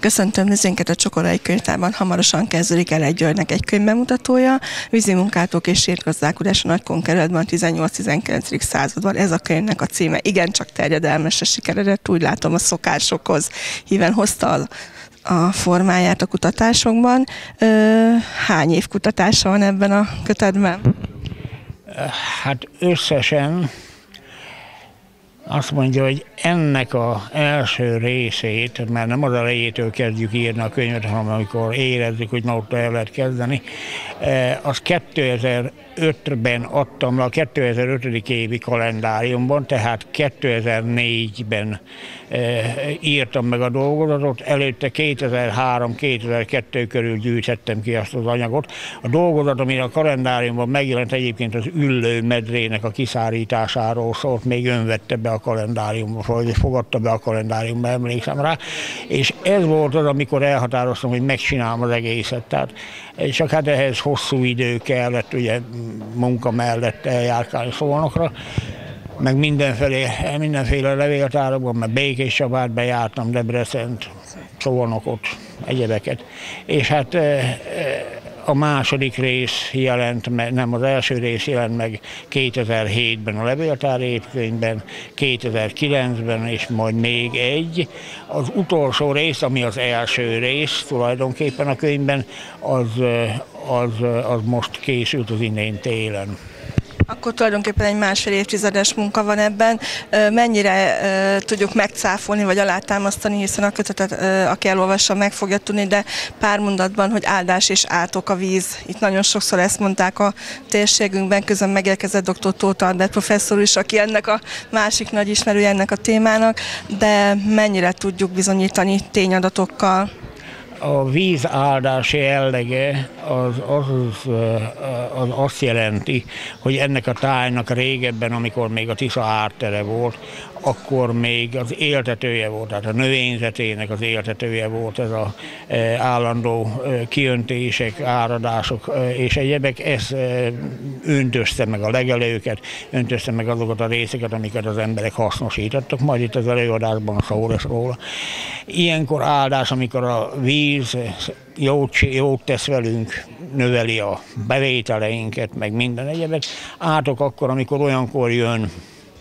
Köszöntöm nézőinket a Csokorai Könyvtárban. Hamarosan kezdődik el egy Györgynek egy könyvbemutatója. Vízi munkátok és sétgazdálkodás a Nagykonkerületben 18-19. században. Ez a könyvnek a címe. Igen, csak terjedelmesre sikeredett, úgy látom a szokásokhoz híven hozta a formáját a kutatásokban. Hány év kutatása van ebben a kötetben? Hát összesen azt mondja, hogy ennek az első részét, mert nem az elejétől kezdjük írni a könyvet, hanem amikor érezzük, hogy na ott el lehet kezdeni, eh, az 2005-ben adtam le a 2005. évi kalendáriumban, tehát 2004-ben eh, írtam meg a dolgozatot, előtte 2003-2002 körül gyűjtettem ki azt az anyagot. A dolgozat, ami a kalendáriumban megjelent egyébként az üllő medrének a kiszárításáról szólt, még önvette be a kalendáriumba hogy fogadta be a kalendáriumba, emlékszem rá, és ez volt az, amikor elhatároztam, hogy megcsinálom az egészet. Tehát, csak hát ehhez hosszú idő kellett, ugye munka mellett eljárkálni szolnokra, meg mindenfelé, mindenféle levéltárokban, mert Békés Csabát bejártam, Debrecent, Szolnokot, egyebeket. És hát a második rész jelent meg, nem az első rész jelent meg 2007-ben a levéltár épkönyvben, 2009-ben és majd még egy. Az utolsó rész, ami az első rész tulajdonképpen a könyvben, az, az, az most készült az innen télen. Akkor tulajdonképpen egy másfél évtizedes munka van ebben. Mennyire tudjuk megcáfolni vagy alátámasztani, hiszen a kötetet, aki elolvassa, meg fogja tudni, de pár mondatban, hogy áldás és átok a víz. Itt nagyon sokszor ezt mondták a térségünkben, közben megérkezett dr. Tóth Albert professzor is, aki ennek a másik nagy ismerője ennek a témának, de mennyire tudjuk bizonyítani tényadatokkal? A víz áldás jellege az, az, az azt jelenti, hogy ennek a tájnak régebben, amikor még a Tisza ártere volt, akkor még az éltetője volt, tehát a növényzetének az éltetője volt ez a e, állandó e, kiöntések, áradások e, és egyebek. Ez öntözte meg a legelőket, öntözte meg azokat a részeket, amiket az emberek hasznosítottak, majd itt az előadásban szó lesz róla. Ilyenkor áldás, amikor a víz jót, jót tesz velünk, növeli a bevételeinket, meg minden egyebek. Átok akkor, amikor olyankor jön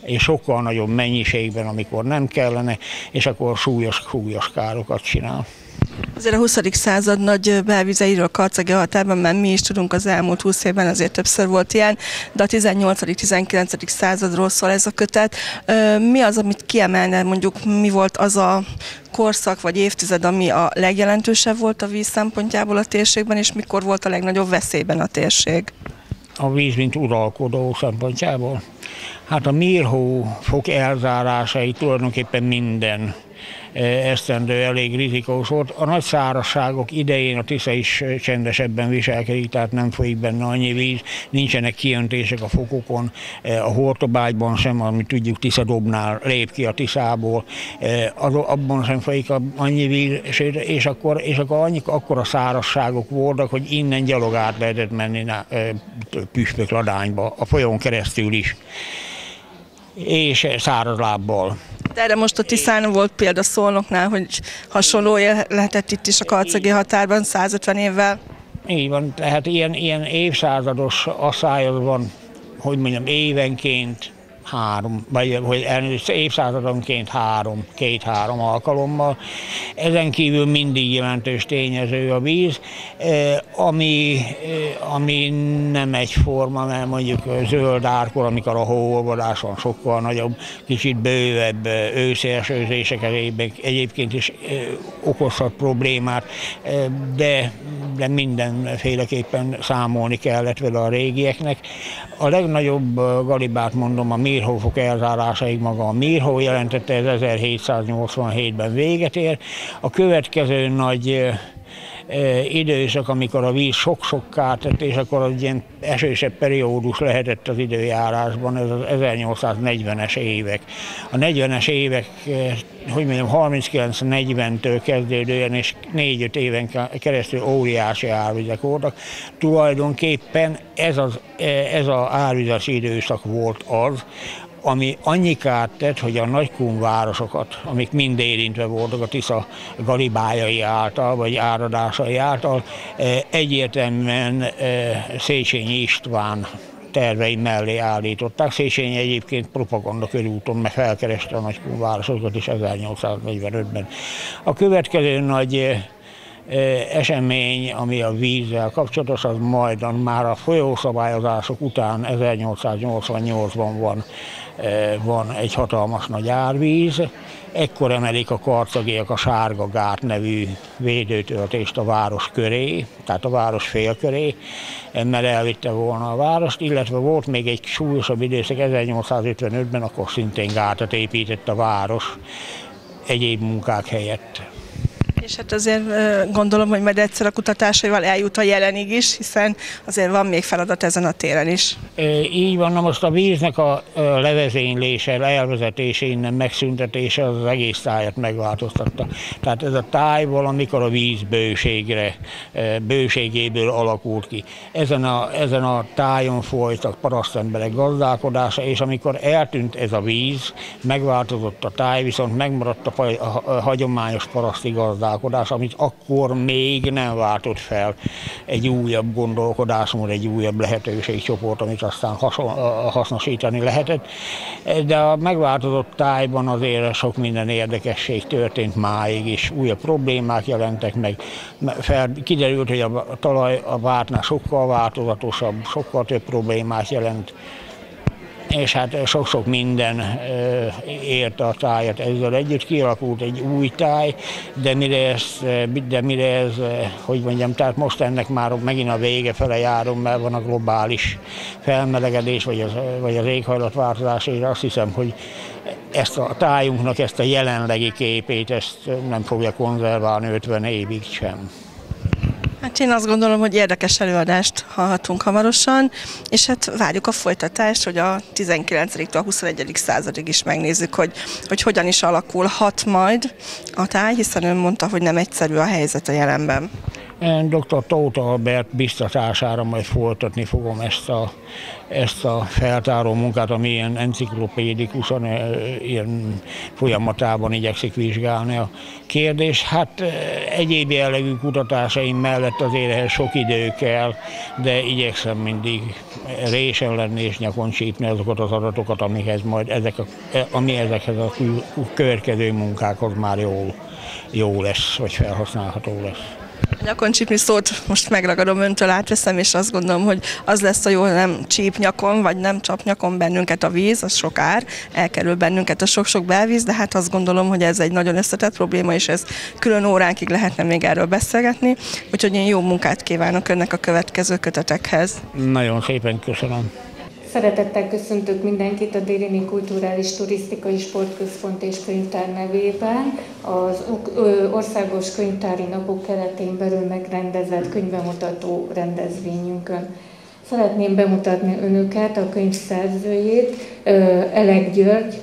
és sokkal nagyobb mennyiségben, amikor nem kellene, és akkor súlyos, súlyos károkat csinál. Azért a 20. század nagy belvizeiről karcagi határban, mert mi is tudunk az elmúlt 20 évben, azért többször volt ilyen, de a 18.-19. századról szól ez a kötet. Mi az, amit kiemelne, mondjuk mi volt az a korszak vagy évtized, ami a legjelentősebb volt a víz szempontjából a térségben, és mikor volt a legnagyobb veszélyben a térség? A víz, mint uralkodó szempontjából. Hát a Mirhó fok elzárásai tulajdonképpen minden esztendő elég rizikós volt. A nagy szárazságok idején a Tisza is csendesebben viselkedik, tehát nem folyik benne annyi víz, nincsenek kiöntések a fokokon, a Hortobágyban sem, amit tudjuk Tisza dobnál lép ki a Tiszából, az, abban sem folyik annyi víz, és akkor, és akkor annyi, akkor a szárazságok voltak, hogy innen gyalog át lehetett menni Püspök Ladányba, a folyón keresztül is és száraz lábbal. Erre most a Tiszán volt példa Szolnoknál, hogy hasonló lehetett itt is a karcagi határban 150 évvel. Így van, tehát ilyen, ilyen évszázados asszályod van, hogy mondjam, évenként három, vagy hogy elnézést évszázadonként három, két-három alkalommal. Ezen kívül mindig jelentős tényező a víz, ami, ami nem egyforma, mert mondjuk zöld árkor, amikor a hóolvadás van sokkal nagyobb, kicsit bővebb őszi esőzések egyébként is okozhat problémát, de, de mindenféleképpen számolni kellett vele a régieknek. A legnagyobb galibát mondom a mi Mirhófok elzárásaig maga a Mirhó jelentette, ez 1787-ben véget ér. A következő nagy időszak, amikor a víz sok-sokká tett, és akkor az ilyen esősebb periódus lehetett az időjárásban, ez az 1840-es évek. A 40-es évek, hogy mondjam, 39-40-től kezdődően és 4-5 éven keresztül óriási árvizek voltak. Tulajdonképpen ez az ez a árvizes időszak volt az, ami annyikát tett, hogy a nagykun városokat, amik mind érintve voltak a Tisza galibájai által, vagy áradásai által, egyértelműen Széchenyi István tervei mellé állították. Széchenyi egyébként propaganda körúton meg felkereste a nagykun városokat is 1845-ben. A következő nagy esemény, ami a vízzel kapcsolatos, az majd már a folyószabályozások után 1888-ban van, van egy hatalmas nagy árvíz. Ekkor emelik a karcagiak a Sárga Gát nevű védőtöltést a város köré, tehát a város félköré, emmel elvitte volna a várost, illetve volt még egy súlyosabb időszak 1855-ben, akkor szintén gátat épített a város egyéb munkák helyett. És hát azért gondolom, hogy majd egyszer a kutatásaival eljut a jelenig is, hiszen azért van még feladat ezen a téren is. Így van, na most a víznek a levezénylése, elvezetése, innen megszüntetése az, az egész tájat megváltoztatta. Tehát ez a táj valamikor a víz bőségre, bőségéből alakult ki. Ezen a, ezen a tájon folytak parasztemberek gazdálkodása, és amikor eltűnt ez a víz, megváltozott a táj, viszont megmaradt a, a hagyományos paraszti gazdálkodás gazdálkodás, amit akkor még nem váltott fel egy újabb gondolkodásmód, egy újabb lehetőségcsoport, amit aztán hasznosítani lehetett. De a megváltozott tájban azért sok minden érdekesség történt máig, és újabb problémák jelentek meg. Fel, kiderült, hogy a talaj a vártnál sokkal változatosabb, sokkal több problémát jelent és hát sok-sok minden érte a tájat ezzel együtt. Kialakult egy új táj, de mire ez, de mire ez hogy mondjam, tehát most ennek már megint a vége fele járunk, mert van a globális felmelegedés, vagy az, vagy az éghajlatváltozás, és azt hiszem, hogy ezt a tájunknak ezt a jelenlegi képét ezt nem fogja konzerválni 50 évig sem. Hát én azt gondolom, hogy érdekes előadást hallhatunk hamarosan, és hát várjuk a folytatást, hogy a 19. a 21. századig is megnézzük, hogy, hogy hogyan is alakulhat majd a táj, hiszen ön mondta, hogy nem egyszerű a helyzet a jelenben. Én dr. Tóth Albert biztatására majd folytatni fogom ezt a, ezt a feltáró munkát, ami ilyen enciklopédikusan, ilyen folyamatában igyekszik vizsgálni a kérdés. Hát egyéb jellegű kutatásaim mellett azért ehhez sok idő kell, de igyekszem mindig résen lenni és nyakon csípni azokat az adatokat, amikhez majd ezek a, ami ezekhez a következő munkákhoz már jól, jó lesz, vagy felhasználható lesz. Nyakon csípni szót most megragadom öntől, átveszem, és azt gondolom, hogy az lesz a jó, nem csíp nyakon, vagy nem csap nyakon bennünket a víz, az sok ár, elkerül bennünket a sok-sok belvíz, de hát azt gondolom, hogy ez egy nagyon összetett probléma, és ez külön óránkig lehetne még erről beszélgetni. Úgyhogy én jó munkát kívánok önnek a következő kötetekhez. Nagyon szépen köszönöm. Szeretettel köszöntök mindenkit a Dérini Kulturális Turisztikai Sportközpont és Könyvtár nevében. Az Országos Könyvtári Napok keretén belül megrendezett könyvemutató rendezvényünkön. Szeretném bemutatni önöket a könyv szerzőjét, Elek György,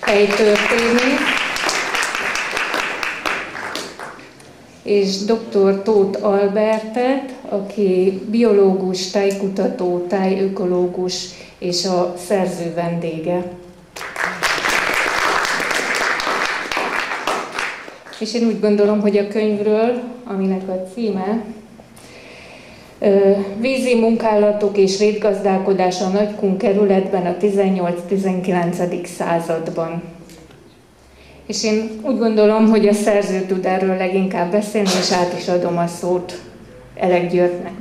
helytörténész, és dr. Tóth Albertet, aki biológus, tájkutató, tájökológus és a szerző vendége. És én úgy gondolom, hogy a könyvről, aminek a címe Vízi munkálatok és rétgazdálkodás a Nagykun kerületben a 18-19. században és én úgy gondolom, hogy a szerző tud erről leginkább beszélni, és át is adom a szót Elek Györgynek.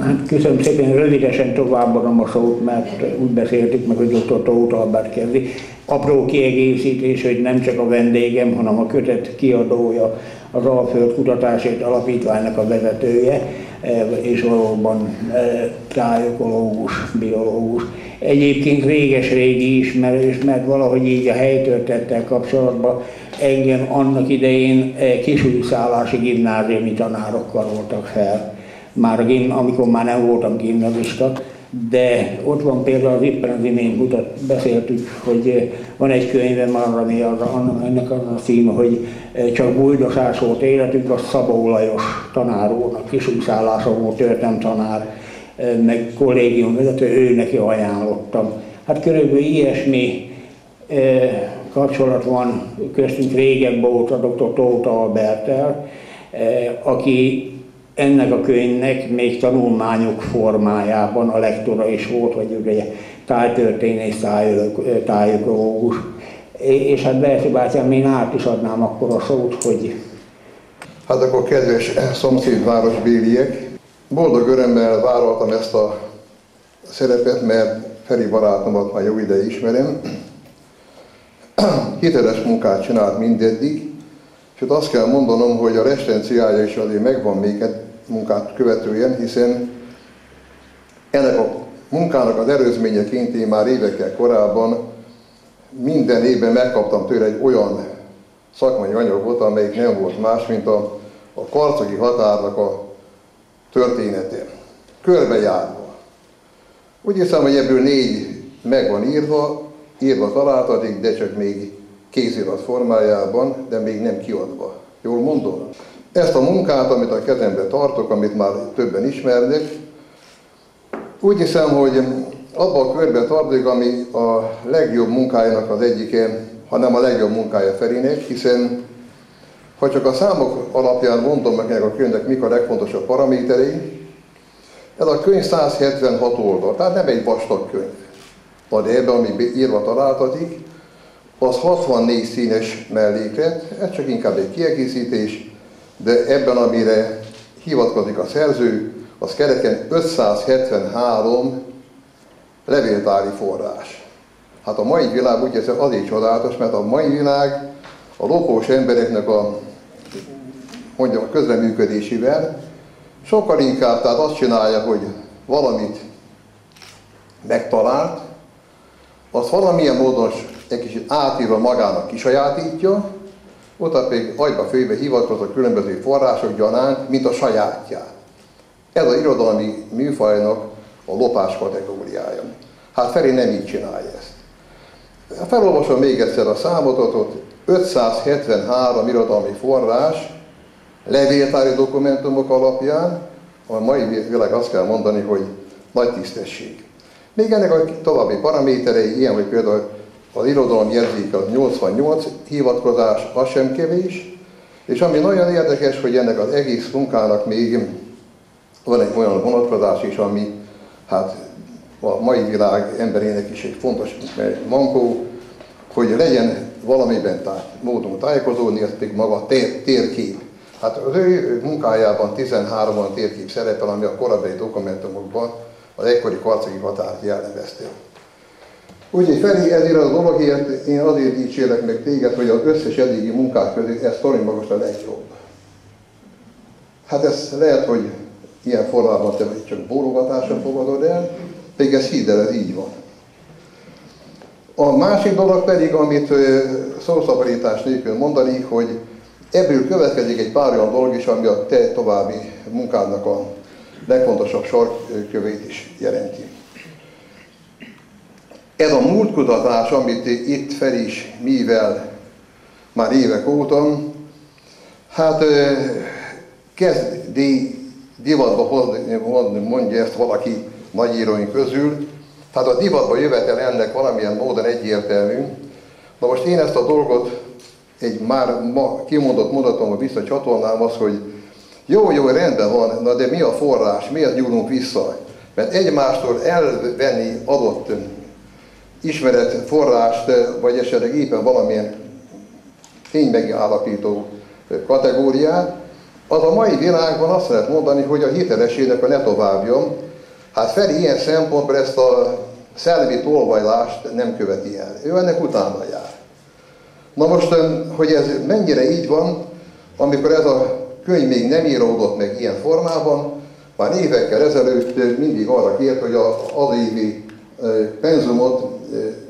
Hát köszönöm szépen, rövidesen továbbadom a szót, mert úgy beszéltük meg, hogy dr. Tóth Albert kezdi. Apró kiegészítés, hogy nem csak a vendégem, hanem a kötet kiadója, az Alföld Kutatásért Alapítványnak a vezetője, eh, és valóban eh, tájökológus, biológus. Egyébként réges-régi ismerős, mert valahogy így a helytörtettel kapcsolatban engem annak idején eh, kisújszállási gimnáziumi tanárokkal voltak fel. Már gim, amikor már nem voltam gimnazista, de ott van például az éppen az imént mutat, beszéltük, hogy eh, van egy könyvem arra, ami arra, ennek az a címe, hogy eh, csak bújdosás volt életünk, a Szabó Lajos tanár úrnak, kisújszállása volt, történt tanár, meg kollégium vezető, ő neki ajánlottam. Hát körülbelül ilyesmi kapcsolat van köztünk régebb óta dr. Tóta Albertel, aki ennek a könyvnek még tanulmányok formájában a lektora is volt, vagy ugye tájtörténész, tájökológus. És hát Berti bátyám, én át is adnám akkor a szót, hogy... Hát akkor kedves szomszédváros béliek, boldog örömmel vállaltam ezt a szerepet, mert Feri barátomat már jó ide ismerem. Hiteles munkát csinált mindeddig, és ott azt kell mondanom, hogy a restenciája is azért megvan még egy munkát követően, hiszen ennek a munkának az erőzményeként én már évekkel korábban minden évben megkaptam tőle egy olyan szakmai anyagot, amelyik nem volt más, mint a, a karcogi határnak a története. Körbejárva. Úgy hiszem, hogy ebből négy meg van írva, írva találtatik, de csak még kézirat formájában, de még nem kiadva. Jól mondom? Ezt a munkát, amit a kezembe tartok, amit már többen ismernek, úgy hiszem, hogy abban a körben tartozik, ami a legjobb munkájának az egyike, hanem a legjobb munkája Ferinek, hiszen ha csak a számok alapján mondom meg a könyvnek, mik a legfontosabb paraméterei, ez a könyv 176 oldal, tehát nem egy vastag könyv. Na de ebben, ami írva találtatik, az 64 színes melléklet, ez csak inkább egy kiegészítés, de ebben, amire hivatkozik a szerző, az kereken 573 levéltári forrás. Hát a mai világ úgy ez azért csodálatos, mert a mai világ a lopós embereknek a, mondjam, közreműködésével sokkal inkább tehát azt csinálja, hogy valamit megtalált, azt valamilyen módon egy kicsit átírva magának kisajátítja, ott pedig agyba főbe hivatkozott különböző források gyanánt, mint a sajátját. Ez az irodalmi műfajnak a lopás kategóriája. Hát Feri nem így csinálja ezt. Felolvasom még egyszer a számotot, 573 irodalmi forrás, levéltári dokumentumok alapján, a mai világ azt kell mondani, hogy nagy tisztesség. Még ennek a további paraméterei, ilyen, hogy például az irodalom jegyzék az 88 hivatkozás, az sem kevés, és ami nagyon érdekes, hogy ennek az egész munkának még van egy olyan vonatkozás is, ami hát a mai világ emberének is egy fontos mankó, hogy legyen valamiben tá- módon tájékozódni, ez pedig maga tér, térkép. Hát az ő munkájában 13 olyan térkép szerepel, ami a korábbi dokumentumokban az egykori karcegi határt jellemezte. Úgyhogy Feri, ezért a dologért én azért dicsérlek meg téged, hogy az összes eddigi munkák közé ez Torin most a legjobb. Hát ez lehet, hogy ilyen formában te csak bólogatással fogadod el, pedig ez hidd el, ez így van. A másik dolog pedig, amit szószaporítás nélkül mondani, hogy ebből következik egy pár olyan dolog is, ami a te további munkádnak a legfontosabb sarkövét is jelenti. Ez a múltkutatás, amit itt fel is mivel már évek óta, hát kezdi divatba hozni, mondja ezt valaki nagyíróink közül, tehát a divatba jövetel ennek valamilyen módon egyértelmű. Na most én ezt a dolgot egy már ma kimondott mondatomba visszacsatolnám az, hogy jó, jó, rendben van, na de mi a forrás, miért nyúlunk vissza? Mert egymástól elvenni adott ismeret forrást, vagy esetleg éppen valamilyen ténymegállapító kategóriát, az a mai világban azt lehet mondani, hogy a hitelességnek a ne továbbjon. Hát Feri ilyen szempontból ezt a szellemi tolvajlást nem követi el. Ő ennek utána jár. Na most, hogy ez mennyire így van, amikor ez a könyv még nem íródott meg ilyen formában, már évekkel ezelőtt mindig arra kért, hogy az évi penzumot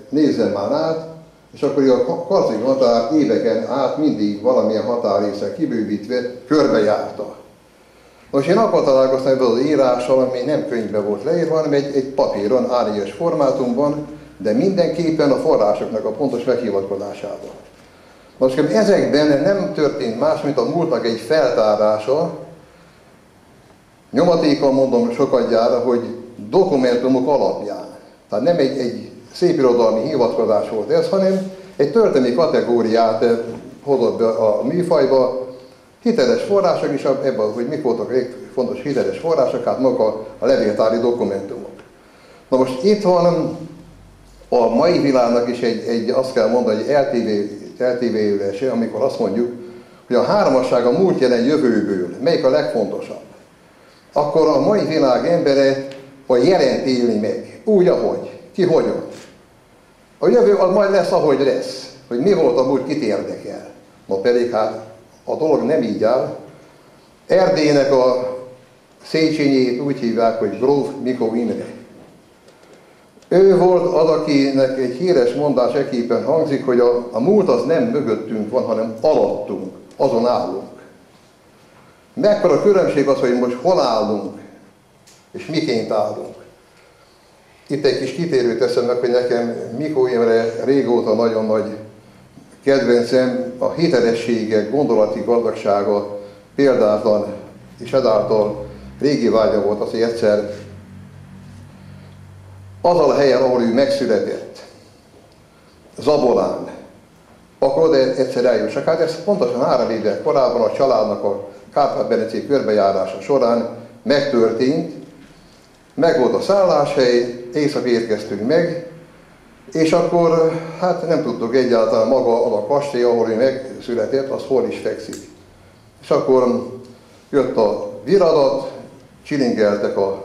nézzen már át, és akkor a karcegi határ éveken át mindig valamilyen határrésze kibővítve körbejárta. Most én akkor találkoztam ebből az írással, ami nem könyvbe volt leírva, hanem egy, egy papíron, a formátumban, de mindenképpen a forrásoknak a pontos meghivatkozásával. Most ezekben nem történt más, mint a múltnak egy feltárása, Nyomatékkal mondom sokadjára, hogy dokumentumok alapján. Tehát nem egy, egy szép irodalmi hivatkozás volt ez, hanem egy történelmi kategóriát eh, hozott be a műfajba, hiteles források is ebben, hogy mik voltak fontos hiteles források, hát maga a levéltári dokumentumok. Na most itt van a mai világnak is egy, egy azt kell mondani, egy eltévéülése, amikor azt mondjuk, hogy a hármasság a múlt jelen jövőből, melyik a legfontosabb, akkor a mai világ embere a jelent élni meg, úgy, ahogy, ki hogyan. A jövő az majd lesz, ahogy lesz, hogy mi volt a múlt, kit érdekel. Ma pedig hát a dolog nem így áll. Erdélynek a Széchenyét úgy hívják, hogy Gróf Mikó Imre. Ő volt az, akinek egy híres mondás eképpen hangzik, hogy a, a múlt az nem mögöttünk van, hanem alattunk, azon állunk. Mekkora különbség az, hogy most hol állunk, és miként állunk. Itt egy kis kitérőt teszem meg, hogy nekem Mikó Imre régóta nagyon nagy kedvencem, a hitelessége, gondolati gazdagsága példátlan, és ezáltal régi vágya volt az, hogy egyszer azon a helyen, ahol ő megszületett, Zabolán, akkor oda egyszer eljussak. Hát ez pontosan három évvel korábban a családnak a Kárpát-Berecé körbejárása során megtörtént, meg volt a szálláshely, éjszak érkeztünk meg, és akkor hát nem tudtuk egyáltalán maga a kastély, ahol ő megszületett, az hol is fekszik. És akkor jött a viradat, csilingeltek a,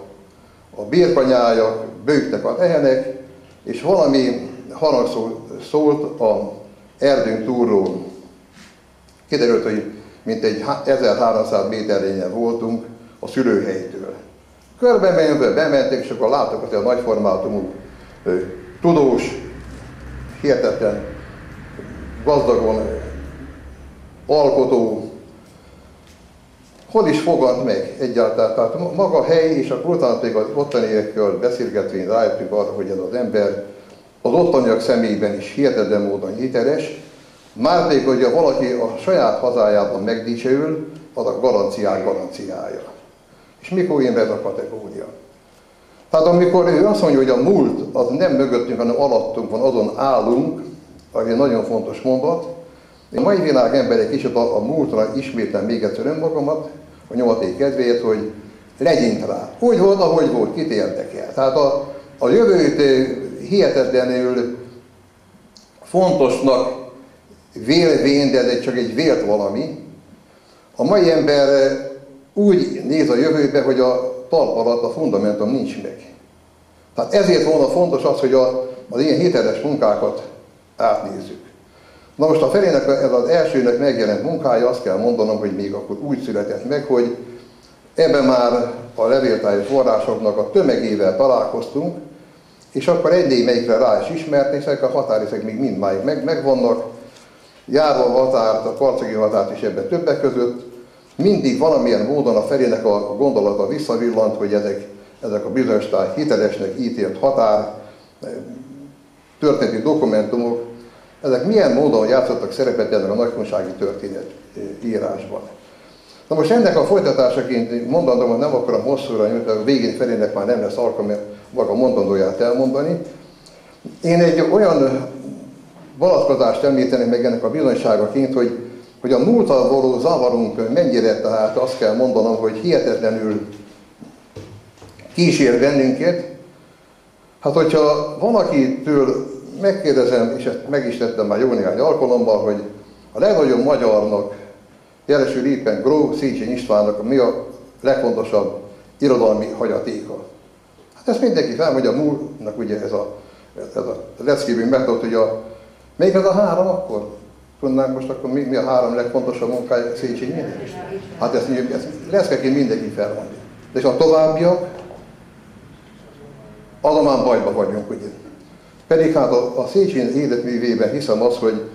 a birkanyájak, bőgtek a tehenek, és valami harang szólt a erdőn túlról. Kiderült, hogy mintegy 1300 méterényen voltunk a szülőhelytől. Körbe menve bementek, és akkor láttuk, hogy a nagyformátumú tudós, hihetetlen gazdagon alkotó, hol is fogad meg egyáltalán. Tehát maga a hely, és akkor utána pedig az ottaniekkel beszélgetvén rájöttünk arra, hogy ez az ember az ottaniak személyében is hihetetlen módon hiteles, már pedig, hogyha valaki a saját hazájában megdicsőül, az a garanciák garanciája. És mikor jön be ez a kategória? Tehát amikor ő azt mondja, hogy a múlt az nem mögöttünk, hanem alattunk van, azon állunk, ami egy nagyon fontos mondat, a mai világ emberek is a, a múltra ismétlen még egyszer önmagamat, a nyomaték kedvéért, hogy legyint rá. Úgy volt, ahogy volt, kit érdekel. Tehát a, a jövőt hihetetlenül fontosnak vélvén, de ez csak egy vélt valami. A mai ember úgy néz a jövőbe, hogy a talp alatt a fundamentum nincs meg. Tehát ezért volna fontos az, hogy a, az ilyen hiteles munkákat átnézzük. Na most a felének ez az elsőnek megjelent munkája, azt kell mondanom, hogy még akkor úgy született meg, hogy ebben már a levéltári forrásoknak a tömegével találkoztunk, és akkor egy némelyikre rá is ismert, ezek a határiszek még mindmáig meg, megvannak, járva a határt, a karcagi határt is ebben többek között, mindig valamilyen módon a felének a gondolata visszavillant, hogy ezek, ezek a bizonyos hitelesnek ítélt határ, történeti dokumentumok, ezek milyen módon játszottak szerepet ebben a nagykonsági történet írásban. Na most ennek a folytatásaként mondandom, hogy nem akarom hosszúra nyújtani, a végén felének már nem lesz alkalom maga mondandóját elmondani. Én egy olyan vonatkozást említenék meg ennek a bizonyságaként, hogy, hogy a múltal való zavarunk mennyire, tehát azt kell mondanom, hogy hihetetlenül kísér bennünket. Hát hogyha valakitől megkérdezem, és ezt meg is tettem már jó néhány alkalommal, hogy a legnagyobb magyarnak, jelesül éppen Gró Széchenyi Istvánnak mi a legfontosabb irodalmi hagyatéka. Hát ezt mindenki felmondja, a múltnak ugye ez a, ez a leckébű metód, hogy a, még az a három akkor? Tudnánk most akkor mi, mi a három legfontosabb munkája Széchenyi? Hát ezt, ezt leszkeként mindenki felmondja. De és a továbbiak, azon bajba vagyunk, ugye. Pedig hát a, a Széchenyi életművében hiszem az, hogy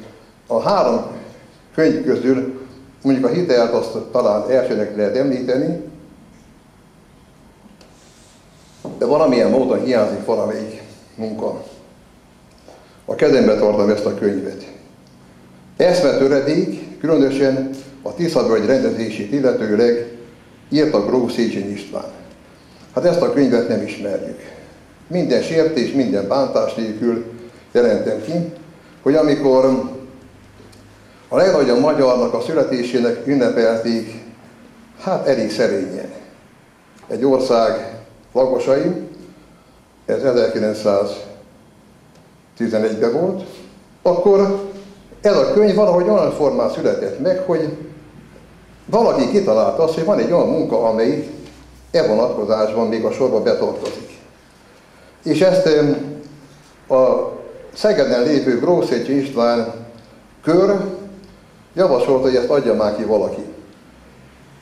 a három könyv közül mondjuk a hitelt azt talán elsőnek lehet említeni, de valamilyen módon hiányzik valamelyik munka. A kezembe tartom ezt a könyvet. Eszme töredék, különösen a Tiszavölgy rendezését illetőleg írta Gróf Széchenyi István. Hát ezt a könyvet nem ismerjük. Minden sértés, minden bántás nélkül jelentem ki, hogy amikor a legnagyobb magyarnak a születésének ünnepelték, hát elég szerényen. Egy ország lakosai, ez 1911-ben volt, akkor ez a könyv valahogy olyan formán született meg, hogy valaki kitalálta azt, hogy van egy olyan munka, amely e vonatkozásban még a sorba betartozik. És ezt a Szegeden lévő Grószécsi István kör javasolta, hogy ezt adja már ki valaki.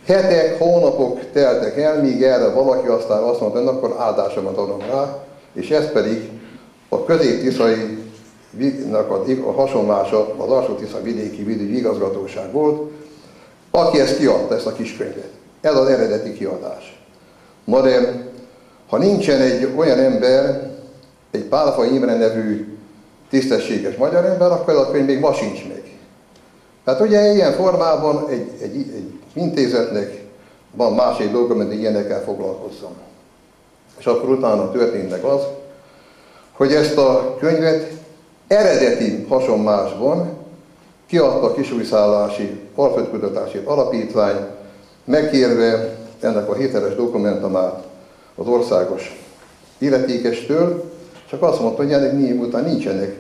Hetek, hónapok teltek el, míg erre valaki aztán azt mondta, hogy akkor áldásomat adom rá, és ez pedig a közép-tiszai a hasonlása az alsó Tisza vidéki vidéki igazgatóság volt, aki ezt kiadta, ezt a kiskönyvet. Ez az eredeti kiadás. Na de, ha nincsen egy olyan ember, egy Pálfa Imre nevű tisztességes magyar ember, akkor ez a könyv még ma sincs meg. Tehát ugye ilyen formában egy, egy, egy intézetnek van másik dolga, mint ilyenekkel foglalkozzon. És akkor utána történnek az, hogy ezt a könyvet eredeti hasonlásban kiadta a kisújszállási alföldkutatási alapítvány, megkérve ennek a hiteles dokumentumát az országos illetékestől, csak azt mondta, hogy ennek után nincsenek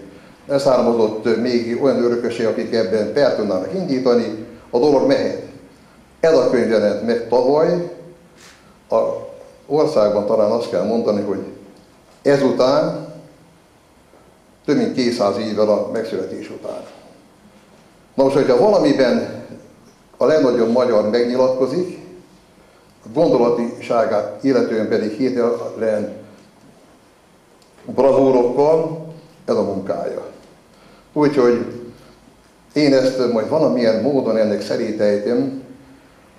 leszármazott még olyan örökösé, akik ebben per tudnának indítani, a dolog mehet. Ez a könyv jelent meg tavaly, a országban talán azt kell mondani, hogy ezután, több mint 200 évvel a megszületés után. Na most, hogyha valamiben a legnagyobb magyar megnyilatkozik, gondolatiságát illetően pedig hételen bravúrokkal, ez a munkája. Úgyhogy én ezt majd valamilyen módon ennek szerítejtem,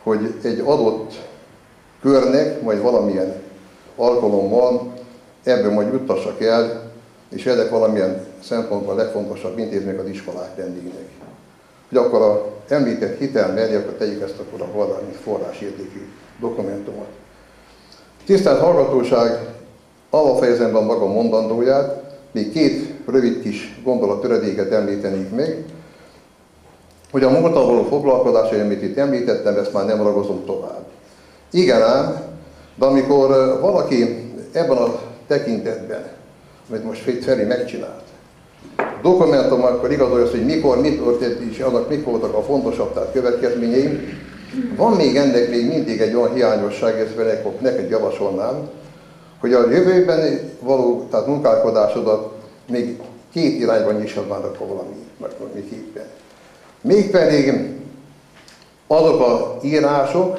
hogy egy adott körnek, majd valamilyen alkalommal ebből majd juttassak el, és ezek valamilyen szempontból legfontosabb intézmények az iskolák rendjének. Hogy akkor a említett hitel merje, akkor tegyük ezt akkor a forrásértékű dokumentumot. Tisztelt hallgatóság, avval fejezem be a maga mondandóját, még két rövid kis gondolattöredéket említenék meg, hogy a múltal való foglalkozás, amit itt említettem, ezt már nem ragozom tovább. Igen ám, de amikor valaki ebben a tekintetben, amit most Feri megcsinált, dokumentum, akkor igazolja hogy mikor, mit történt, és annak mik voltak a fontosabb tehát következményei. Van még ennek még mindig egy olyan hiányosság, ezt neked javasolnám, hogy a jövőben való, tehát munkálkodásodat még két irányban nyissad már akkor valami, valamiképpen. Mégpedig azok a írások,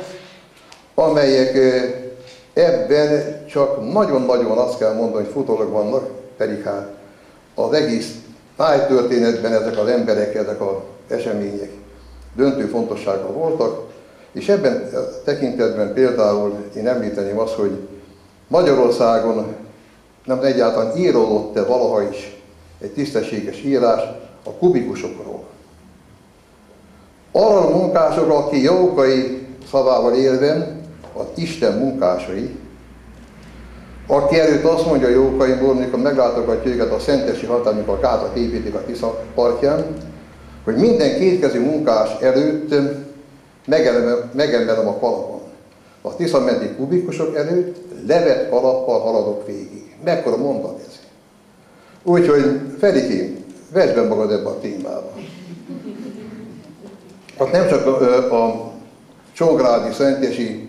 amelyek ebben csak nagyon-nagyon azt kell mondani, hogy futólag vannak, pedig hát az egész tájtörténetben ezek az emberek, ezek az események döntő fontossággal voltak, és ebben a tekintetben például én említeném azt, hogy Magyarországon nem egyáltalán írólott-e valaha is egy tisztességes írás a kubikusokról. Arra a munkásokra, aki jókai szavával élve, az Isten munkásai, aki előtt azt mondja a jókaimból, amikor meglátogatja őket a szentesi határ, amikor a gátat építik a Tisza partján, hogy minden kétkezű munkás előtt megemelem a kalapon. A Tisza menti kubikusok előtt levet kalappal haladok végig. Mekkora mondat ez? Úgyhogy Ferikém, vedd be magad ebbe a témába. Hát nem csak a, a Csongrádi Szentesi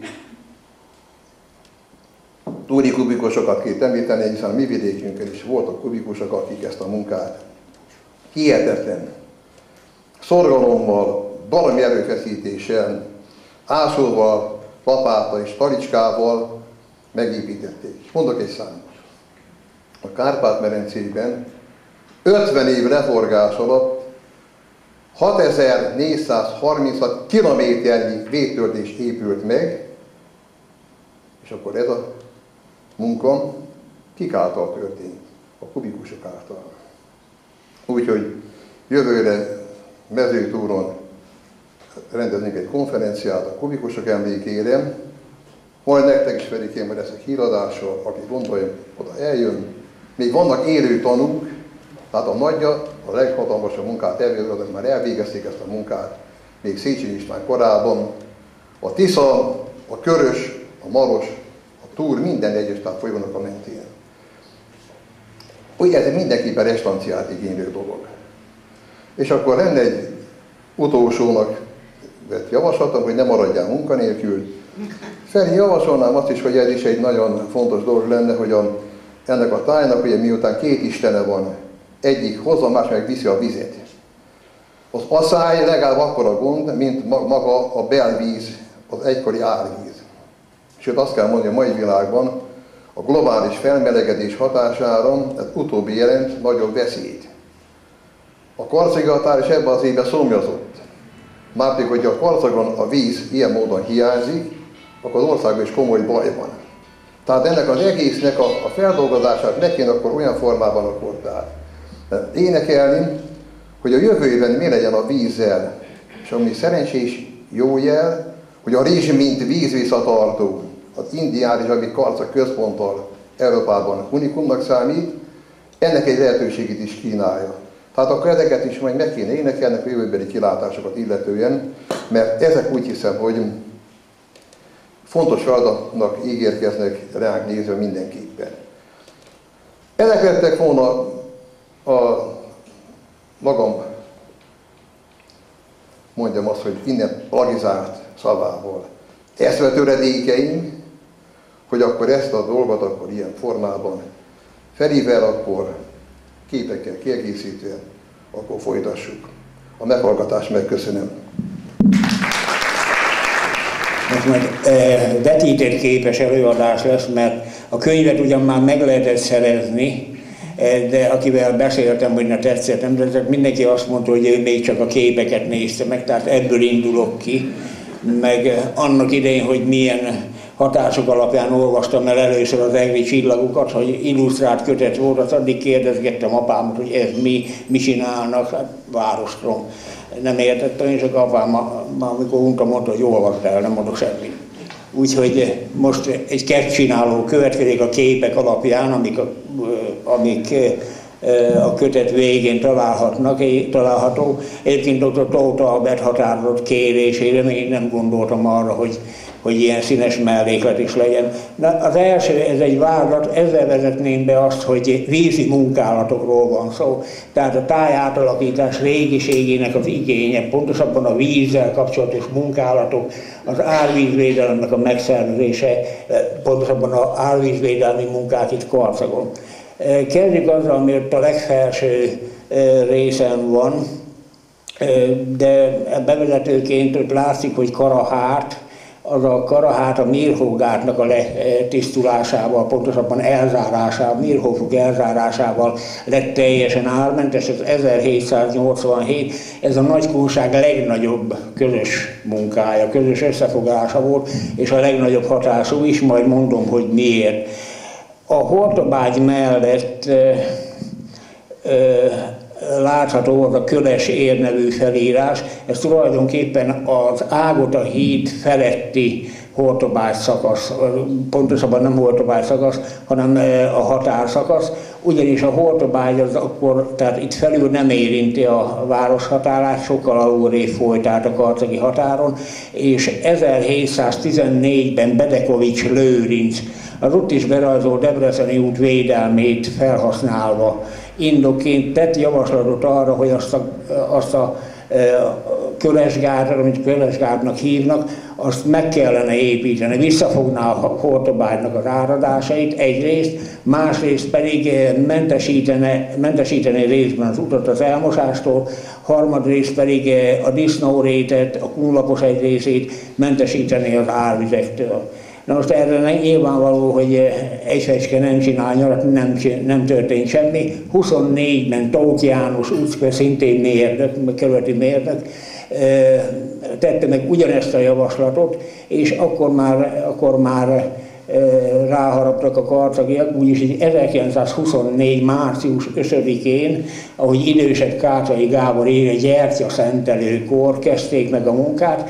túri kubikusokat két említeni, hiszen a mi vidékünkön is voltak kubikusok, akik ezt a munkát hihetetlen szorgalommal, valami erőfeszítéssel, ásolval, lapáta és talicskával megépítették. Mondok egy számot. A Kárpát-merencében 50 év leforgás alatt 6436 kilométernyi védtörtés épült meg, és akkor ez a munka kik által történt? A kubikusok által. Úgyhogy jövőre mezőtúron rendeznénk egy konferenciát a kubikusok emlékére, Majd nektek is pedig én, mert ezek híradással, aki gondolja, oda eljön. Még vannak élő tanúk, tehát a nagyja, a leghatalmasabb munkát elvégeztek, már elvégezték ezt a munkát, még Széchenyi István korában. A Tisza, a Körös, a Maros, a Túr, minden egyes tehát folyónak a mentén. Ugye ez mindenképpen restanciát igénylő dolog. És akkor lenne egy utolsónak vett javaslatom, hogy ne maradjál munkanélkül. Feli javasolnám azt is, hogy ez is egy nagyon fontos dolog lenne, hogy a, ennek a tájnak, ugye miután két istene van, egyik hozza, más meg viszi a vizet. Az asszály legalább akkora gond, mint maga a belvíz, az egykori árvíz. Sőt azt kell mondani, a mai világban a globális felmelegedés hatására ez utóbbi jelent nagyobb veszélyt. A karcigatár is ebben az évben szomjazott. Márpedig, hogy a karcagon a víz ilyen módon hiányzik, akkor az országban is komoly baj van. Tehát ennek az egésznek a, a feldolgozását ne kéne akkor olyan formában akkor énekelni, hogy a jövőben mi legyen a vízzel, és ami szerencsés jó jel, hogy a rizs, mint vízvisszatartó, az indiáris, ami karca központtal Európában unikumnak számít, ennek egy lehetőségét is kínálja. Tehát akkor ezeket is majd meg kéne énekelni a jövőbeli kilátásokat illetően, mert ezek úgy hiszem, hogy fontos feladatnak ígérkeznek ránk nézve mindenképpen. Ezek lettek volna a magam mondjam azt, hogy innen plagizált szavából eszve töredékeim, hogy akkor ezt a dolgot akkor ilyen formában Ferivel akkor képekkel kiegészítően, akkor folytassuk. A meghallgatást megköszönöm. Ez majd e, vetített képes előadás lesz, mert a könyvet ugyan már meg lehetett szerezni, e, de akivel beszéltem, hogy ne tetszett, nem de mindenki azt mondta, hogy ő még csak a képeket nézte meg, tehát ebből indulok ki, meg annak idején, hogy milyen hatások alapján olvastam el először az egri csillagokat, hogy illusztrált kötet volt, az addig kérdezgettem apámat, hogy ez mi, mi csinálnak, hát várostrom. Nem értettem, és a apám, amikor unta mondta, hogy olvasd el, nem mondok semmit. Úgyhogy most egy kertcsináló következik a képek alapján, amik, a, amik a kötet végén találhatnak, található. Egyébként dr. Tóta Albert határozott kérésére még nem gondoltam arra, hogy hogy ilyen színes melléklet is legyen. Na, az első, ez egy vázlat, ezzel vezetném be azt, hogy vízi munkálatokról van szó. Tehát a tájátalakítás régiségének az igénye, pontosabban a vízzel kapcsolatos munkálatok, az árvízvédelemnek a megszervezése, pontosabban az árvízvédelmi munkák itt Karcagon. Kezdjük azzal, ami ott a legfelső részen van, de bevezetőként látszik, hogy Karahárt, az a karahát a Mirhógátnak a letisztulásával, pontosabban elzárásával, Mirhófok elzárásával lett teljesen ármentes, ez 1787, ez a nagykúság legnagyobb közös munkája, közös összefogása volt, és a legnagyobb hatású is, majd mondom, hogy miért. A Hortobágy mellett látható az a Köles ér nevű felírás, ez tulajdonképpen az Ágota híd feletti Hortobágy szakasz, pontosabban nem Hortobágy szakasz, hanem a határszakasz, ugyanis a Hortobágy az akkor, tehát itt felül nem érinti a város határát, sokkal alulrébb folyt át a karcagi határon, és 1714-ben Bedekovics Lőrinc az ott is berajzolt Debreceni út védelmét felhasználva indokként tett javaslatot arra, hogy azt a, azt a Kölesgárra, amit Kölesgárnak hívnak, azt meg kellene építeni, visszafogná a Hortobágynak az áradásait egyrészt, másrészt pedig mentesítene, mentesíteni részben az utat az elmosástól, harmadrészt pedig a disznórétet, a kunlapos egy részét mentesíteni az árvizektől. Na most erre nyilvánvaló, hogy eh, egy fecske nem csinál nyarat, nem, nem történt semmi. 24-ben Tóth János útszke, szintén mérnök, kerületi mérnök, eh, tette meg ugyanezt a javaslatot, és akkor már, akkor már eh, ráharaptak a karcagiak, úgyis 1924. március 5-én, ahogy idősebb Kácsai Gábor ér, gyertya szentelőkor kezdték meg a munkát,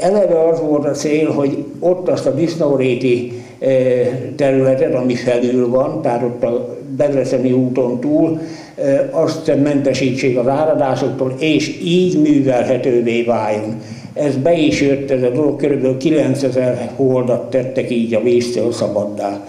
Eleve az volt a cél, hogy ott azt a disznóréti területet, ami felül van, tehát ott a Debreceni úton túl, azt mentesítsék az áradásoktól, és így művelhetővé váljon. Ez be is jött ez a dolog, kb. 9000 holdat tettek így a víztől szabaddá.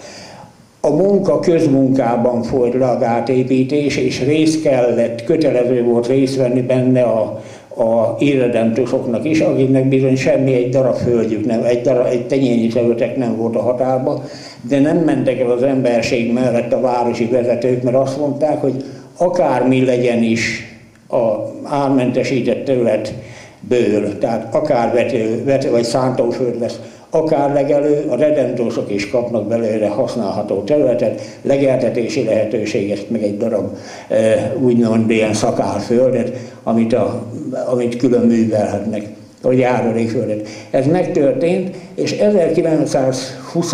A munka közmunkában folyt le a gátépítés, és rész kellett, kötelező volt részt venni benne a, a irredentősoknak is, akiknek bizony semmi egy darab földjük nem, egy, darab, egy tenyényi területek nem volt a határba, de nem mentek el az emberség mellett a városi vezetők, mert azt mondták, hogy akármi legyen is a ármentesített területből, tehát akár vető, vető vagy szántóföld lesz, akár legelő, a redentósok is kapnak belőle használható területet, legeltetési lehetőséget, meg egy darab e, úgymond ilyen szakálföldet, amit, a, amit külön művelhetnek vagy járulékföldet. Ez megtörtént, és 1920,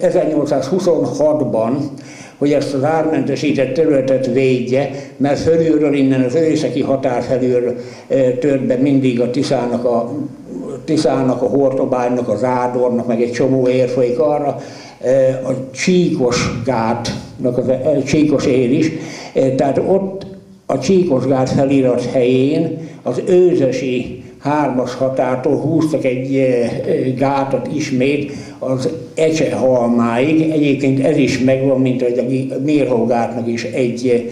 1826-ban hogy ezt az ármentesített területet védje, mert fölülről innen az északi határ felül e, tört be mindig a Tiszának a Tiszának, a Hortobánynak, az Ádornak, meg egy csomó ér folyik arra, e, a Csíkos gátnak, a e, Csíkos ér is, tehát ott a Csíkos gát felirat helyén az őzesi hármas határtól húztak egy gátat ismét az Ecsehalmáig. Egyébként ez is megvan, mint hogy a Mérhógátnak is egy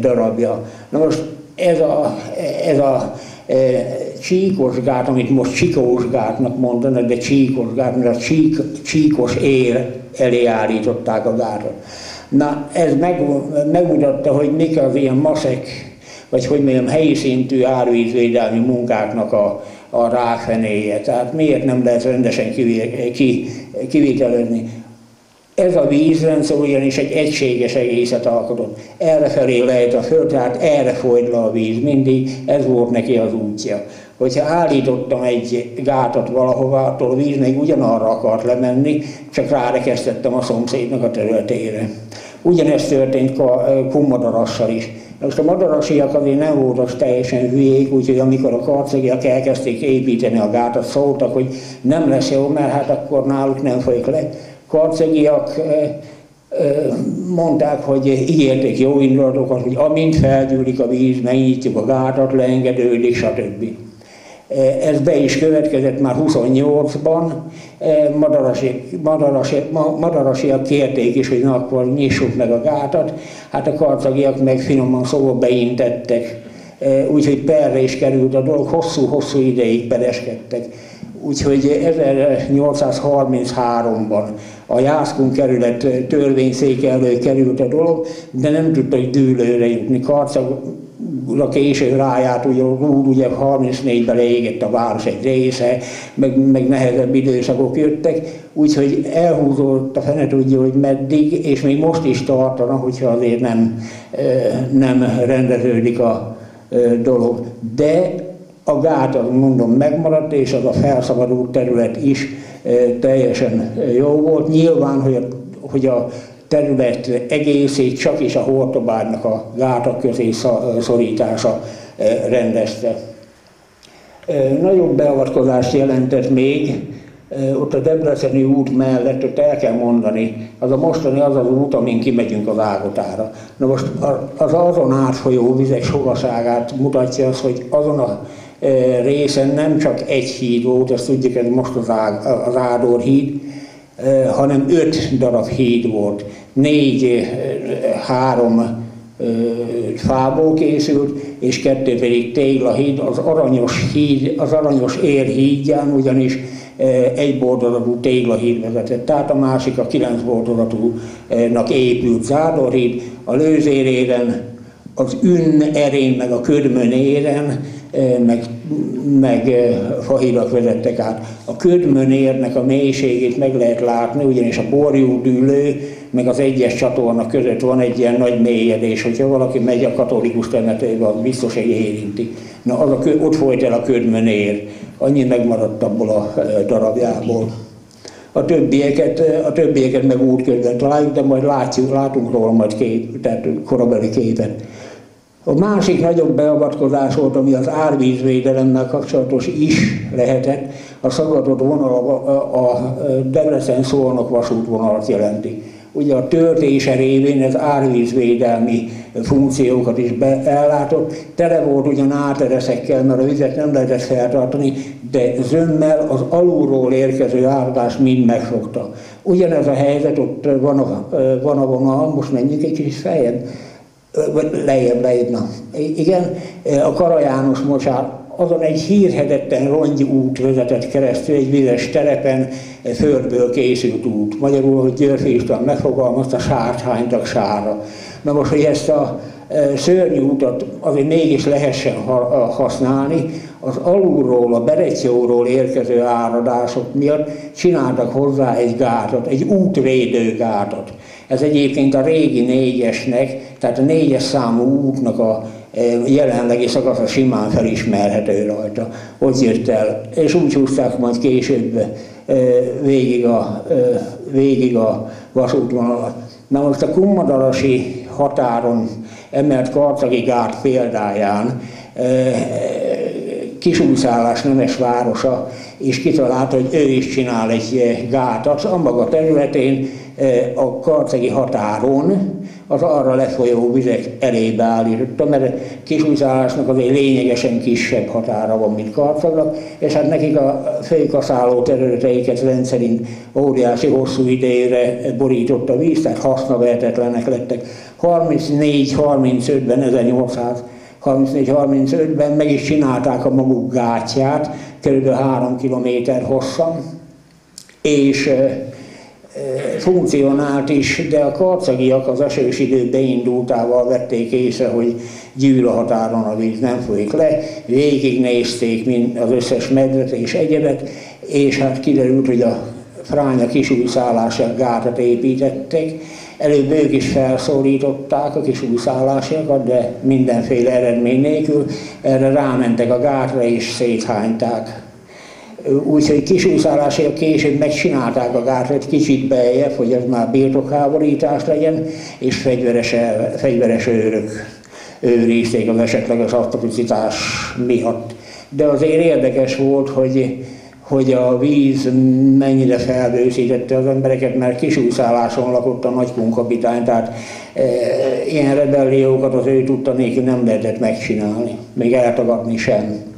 darabja. Na most ez a, ez a csíkos gát, amit most csikós gátnak mondanak, de csíkos gát, mert a csík, csíkos ér elé állították a gátot. Na, ez meg, megmutatta, hogy mik az ilyen maszek vagy hogy mondjam, helyi szintű árvízvédelmi munkáknak a, a ráfenéje. Tehát miért nem lehet rendesen kivitelezni? Ez a vízrendszer ugyanis egy egységes egészet alkotott. Errefelé lehet a föld, tehát erre folyt le a víz mindig, ez volt neki az útja. Hogyha állítottam egy gátat valahova, attól víz még ugyanarra akart lemenni, csak rárekesztettem a szomszédnak a területére. Ugyanezt történt Kummadarassal is. Most a madarasiak azért nem voltak teljesen hülyék, úgyhogy amikor a karcegiak elkezdték építeni a gátat, szóltak, hogy nem lesz jó, mert hát akkor náluk nem folyik le. Karcegiak mondták, hogy ígérték jó indulatokat, hogy amint felgyűlik a víz, megnyitjuk a gátat, leengedődik, stb. Ez be is következett már 28-ban, madarasiak, madarasiak, madarasiak kérték is, hogy na akkor nyissuk meg a gátat, hát a karcagiak meg finoman szóval beintettek, úgyhogy perre is került a dolog, hosszú-hosszú ideig pereskedtek. Úgyhogy 1833-ban a Jászkun kerület törvényszéke elő került a dolog, de nem tudta, hogy dűlőre jutni. Karcag a késő ráját, ugye, úgy ugye 34-ben leégett a város egy része, meg, meg nehezebb időszakok jöttek, úgyhogy elhúzott a fene tudja, hogy meddig, és még most is tartana, hogyha azért nem, nem rendeződik a dolog. De a gát, az mondom, megmaradt, és az a felszabadult terület is teljesen jó volt. Nyilván, hogy a, hogy a terület egészét csak is a Hortobárnak a gátak közé szorítása rendezte. Nagyobb beavatkozást jelentett még, ott a Debreceni út mellett, ott el kell mondani, az a mostani az az út, amin kimegyünk az Ágotára. Na most az azon átfolyó vizek sokaságát mutatja az, hogy azon a részen nem csak egy híd volt, azt tudjuk, ez most az, Ág, az Ádor híd, hanem öt darab híd volt. Négy, három fából készült, és kettő pedig téglahíd, az aranyos híd, az aranyos ér hídján ugyanis egy bordolatú téglahíd vezetett, tehát a másik a kilenc bordolatúnak épült zárdorhíd, a lőzéréren, az ün erén, meg a ködmön éren, meg, meg fahidak vezettek át. A ködmönérnek a mélységét meg lehet látni, ugyanis a borjú dűlő, meg az egyes csatorna között van egy ilyen nagy mélyedés, hogyha valaki megy a katolikus temetőbe, az biztos, hogy érinti. Na, az a, ott folyt el a ködmönér, annyi megmaradt abból a darabjából. A többieket, a többieket meg útközben találjuk, de majd látjuk, látunk róla majd kép, tehát korabeli képet. A másik nagyobb beavatkozás volt, ami az árvízvédelemmel kapcsolatos is lehetett, a szabadott vonal a Debrecen-Szolnok vasútvonalat jelenti. Ugye a töltése révén ez árvízvédelmi funkciókat is ellátott. Tele volt ugyan átereszekkel, mert a vizet nem lehetett feltartani, de zömmel az alulról érkező áradás mind megfogta. Ugyanez a helyzet, ott van a, van a vonal, most menjünk egy kicsit feljebb, lejjebb, lejjebb, na. Igen, a Kara János mocsár, azon egy hírhedetten rongy út vezetett keresztül, egy vizes terepen, földből készült út. Magyarul, hogy Györfi István megfogalmazta, sárt hánytak sárra. Na most, hogy ezt a szörnyű utat azért mégis lehessen használni, az alulról, a Beretyóról érkező áradások miatt csináltak hozzá egy gátat, egy útvédő gátat. Ez egyébként a régi négyesnek, tehát a négyes számú útnak a jelenlegi szakasza simán felismerhető rajta. Ott jött el, és úgy húzták majd később végig a, végig a vasútvonalat. Na most a kummadarasi határon emelt Karcagi gát példáján Kisújszállás nemes városa, és kitalálta, hogy ő is csinál egy gátat a maga területén, a karcegi határon, az arra lefolyó vizek elébe állította, mert Kisújszállásnak azért lényegesen kisebb határa van, mint Karcagnak, és hát nekik a főkaszáló területeiket rendszerint óriási hosszú idejére borított a víz, tehát hasznavehetetlenek lettek. 34-35-ben, 1800 34-35-ben meg is csinálták a maguk gátját, kb. 3 km hosszan, és funkcionált is, de a karcagiak az esős idő beindultával vették észre, hogy gyűl a határon a víz, nem folyik le, végignézték mind az összes medret és egyebet, és hát kiderült, hogy a fránya kisújszállását gátat építettek, Előbb ők is felszólították a kis újszállásiakat, de mindenféle eredmény nélkül erre rámentek a gátra és széthányták. Úgyhogy kis újszállásiak később megcsinálták a gátra egy kicsit beljebb, hogy ez már birtokháborítás legyen, és fegyveres, fegyveres őrök őrizték az esetleges asztaticitás miatt. De azért érdekes volt, hogy hogy a víz mennyire felbőszítette az embereket, mert kisújszálláson lakott a nagykunkapitány, tehát e, ilyen rebelliókat az ő tudta nélkül nem lehetett megcsinálni, még eltagadni sem.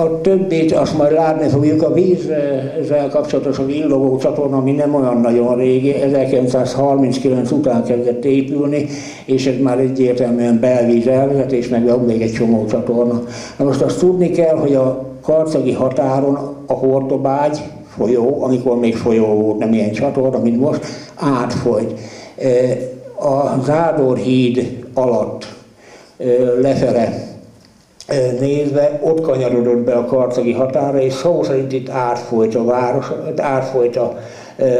A többit azt majd látni fogjuk, a vízzel kapcsolatos a villogó csatorna, ami nem olyan nagyon régi, 1939 után kezdett épülni, és ez már egyértelműen belvíz elvezetés, meg van még egy csomó csatorna. Na most azt tudni kell, hogy a karcagi határon a Hortobágy folyó, amikor még folyó volt, nem ilyen csatorna, mint most, átfolyt. E, a Zádor híd alatt e, lefele nézve, ott kanyarodott be a karcagi határa, és szó szerint itt átfolyt a város, átfolyt a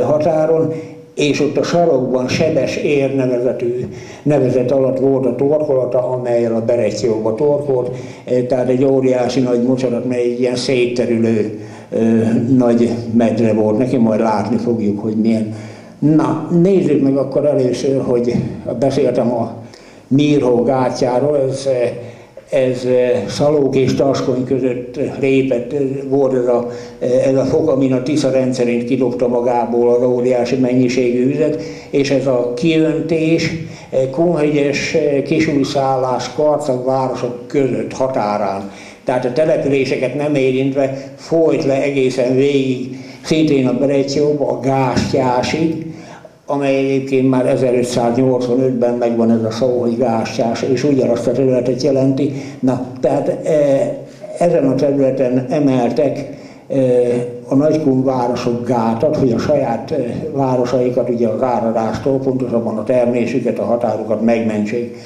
határon, és ott a sarokban Sebes Ér nevezetű nevezet alatt volt a torkolata, amelyel a Beretyóba torkolt, tehát egy óriási nagy mocsarat, mely egy ilyen szétterülő nagy medre volt neki, majd látni fogjuk, hogy milyen. Na, nézzük meg akkor először, hogy beszéltem a Mirhó gátjáról, ez, ez Szalók és Taskony között lépett, volt ez a, ez a fok, amin a Tisza rendszerint kidobta magából az óriási mennyiségű vizet, és ez a kiöntés Kunhegyes kisújszállás Karcag városok között határán. Tehát a településeket nem érintve folyt le egészen végig, szintén a Beretyóba, a Gástyásig, amely egyébként már 1585-ben megvan ez a hogy gástyás, és ugyanazt a területet jelenti. Na, tehát e, ezen a területen emeltek e, a nagykun városok gátat, hogy a saját e, városaikat ugye az áradástól, pontosabban a termésüket, a határokat megmentsék.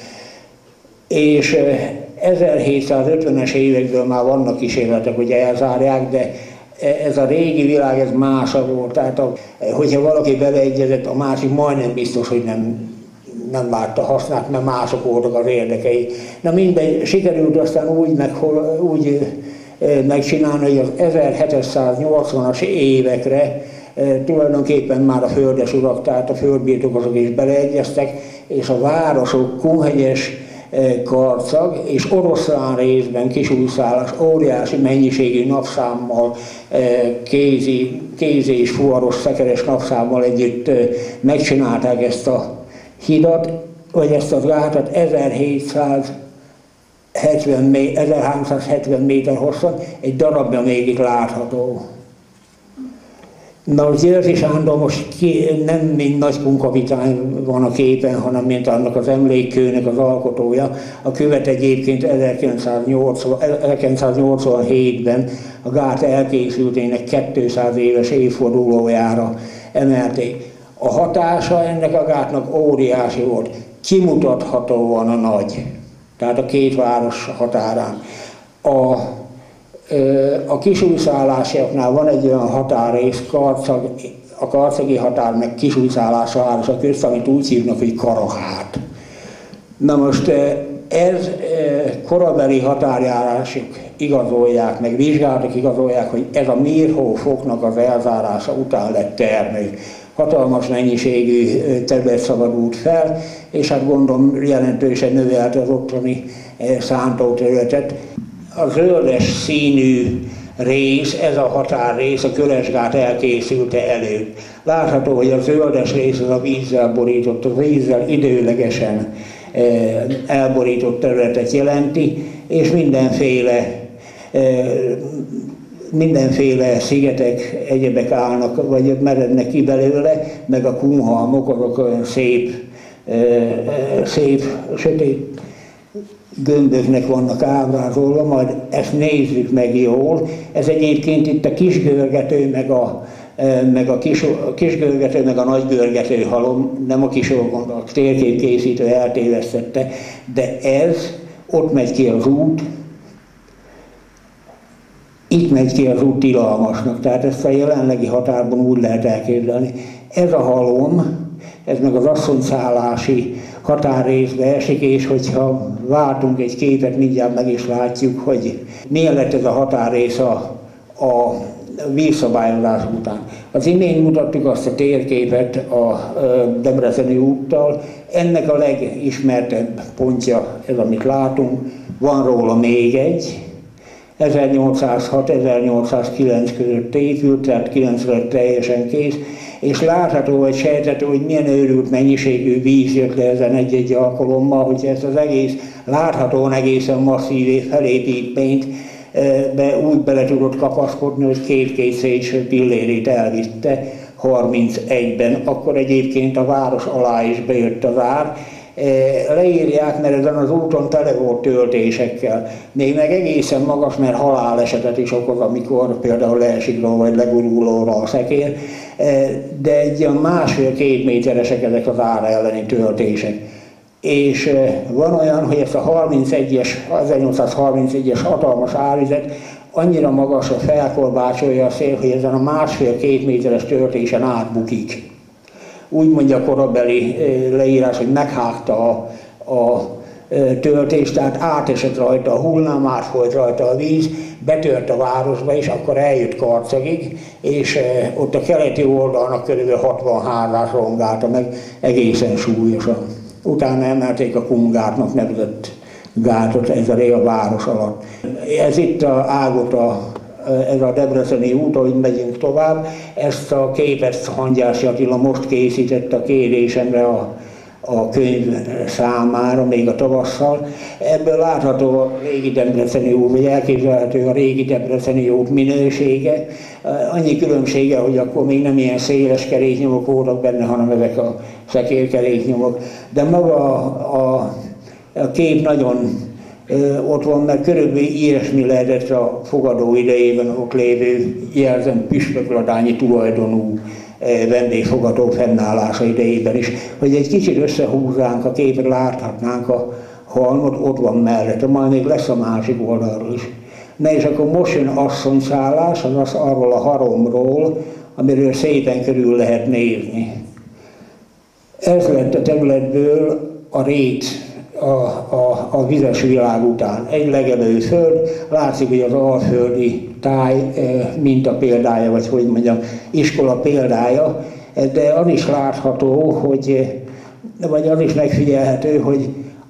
És 1750-es évekből már vannak kísérletek, hogy elzárják, de ez a régi világ, ez más volt. Tehát a, hogyha valaki beleegyezett, a másik majdnem biztos, hogy nem, nem látta hasznát, mert mások voltak az érdekei. Na mindegy, sikerült aztán úgy, meg, úgy megcsinálni, hogy az 1780-as évekre tulajdonképpen már a földes urak, tehát a földbirtokosok is beleegyeztek, és a városok Kunhegyes, karcag, és oroszlán részben kisúszálás óriási mennyiségű napszámmal, kézi, kézi és fuvaros szekeres napszámmal együtt megcsinálták ezt a hidat, vagy ezt a gátat 1700 70, 1370 méter hosszan, egy darabja még itt látható. Na, az Györgyi Sándor most ki, nem mint nagy kunkapitány van a képen, hanem mint annak az emlékkőnek az alkotója. A követ egyébként 1980, 1987-ben a gát elkészültének 200 éves évfordulójára emelték. A hatása ennek a gátnak óriási volt, kimutathatóan a nagy, tehát a két város határán. A a kisújszállásoknál van egy olyan határrész, karcag, a karcagi határ meg kisújszállása a közt, amit úgy hívnak, hogy karahát. Na most ez korabeli határjárások igazolják, meg vizsgálatok igazolják, hogy ez a Mirhó foknak az elzárása után lett termék. Hatalmas mennyiségű terület szabadult fel, és hát gondolom jelentősen növelte az ottani szántóterületet a zöldes színű rész, ez a határrész a Kölesgát elkészülte előtt. Látható, hogy a zöldes rész az a vízzel borított, a vízzel időlegesen eh, elborított területet jelenti, és mindenféle eh, mindenféle szigetek, egyebek állnak, vagy merednek ki belőle, meg a kunhalmok, azok szép, eh, szép, sötét gömböknek vannak ábrázolva, majd ezt nézzük meg jól. Ez egyébként itt a kisgörgető, meg a, e, meg a kis, a kisgörgető, meg a nagygörgető halom, nem a kis a térképkészítő eltévesztette, de ez ott megy ki az út, itt megy ki az út tilalmasnak, tehát ezt a jelenlegi határban úgy lehet elképzelni. Ez a halom, ez meg az asszonyszállási határrészbe esik, és hogyha váltunk egy képet, mindjárt meg is látjuk, hogy milyen lett ez a határrész a, a vízszabályozás után. Az imént mutattuk azt a térképet a Debreceni úttal, ennek a legismertebb pontja ez, amit látunk, van róla még egy, 1806-1809 között épült, tehát 9 teljesen kész, és látható vagy sejthető, hogy milyen őrült mennyiségű víz jött le ezen egy-egy alkalommal, hogy ezt az egész láthatóan egészen masszív felépítményt eh, be úgy bele tudott kapaszkodni, hogy két-két szétső pillérét elvitte 31-ben. Akkor egyébként a város alá is bejött az ár, Eh, leírják, mert ezen az úton tele volt töltésekkel. Még meg egészen magas, mert halálesetet is okoz, amikor például leesik vagy legurul a szekér, de egy ilyen másfél-két méteresek ezek az ára elleni töltések. És eh, van olyan, hogy ezt a 31-es, 1831-es hatalmas árvizet annyira magasra felkorbácsolja a szél, hogy ezen a másfél-két méteres töltésen átbukik úgy mondja a korabeli leírás, hogy meghágta a, a töltés, tehát átesett rajta a hullám, átfolyt rajta a víz, betört a városba, és akkor eljött Karcegig, és ott a keleti oldalnak körülbelül 60 házás rongálta meg egészen súlyosan. Utána emelték a Kungátnak nevezett gátot ezzel a város alatt. Ez itt a ágot a ez a Debreceni út, ahogy megyünk tovább, ezt a képet Hangyási Attila most készített a kérésemre a, a könyv számára, még a tavasszal. Ebből látható a régi Debreceni út, vagy elképzelhető a régi Debreceni út minősége. Annyi különbsége, hogy akkor még nem ilyen széles keréknyomok voltak benne, hanem ezek a szekérkeréknyomok. De maga a, a, a kép nagyon ott van, mert körülbelül ilyesmi lehetett a fogadó idejében ott lévő jelzem püspökladányi tulajdonú vendégfogadó fennállása idejében is, hogy egy kicsit összehúznánk a képet, láthatnánk a halmot, ott van mellette, majd még lesz a másik oldalról is. Na és akkor most jön asszonyszállás, az az arról a haromról, amiről szépen körül lehet nézni. Ez lett a területből a rét a, a, a vizes világ után. Egy legelő föld, látszik, hogy az alföldi táj eh, minta példája, vagy hogy mondjam, iskola példája, de az is látható, hogy, vagy az is megfigyelhető, hogy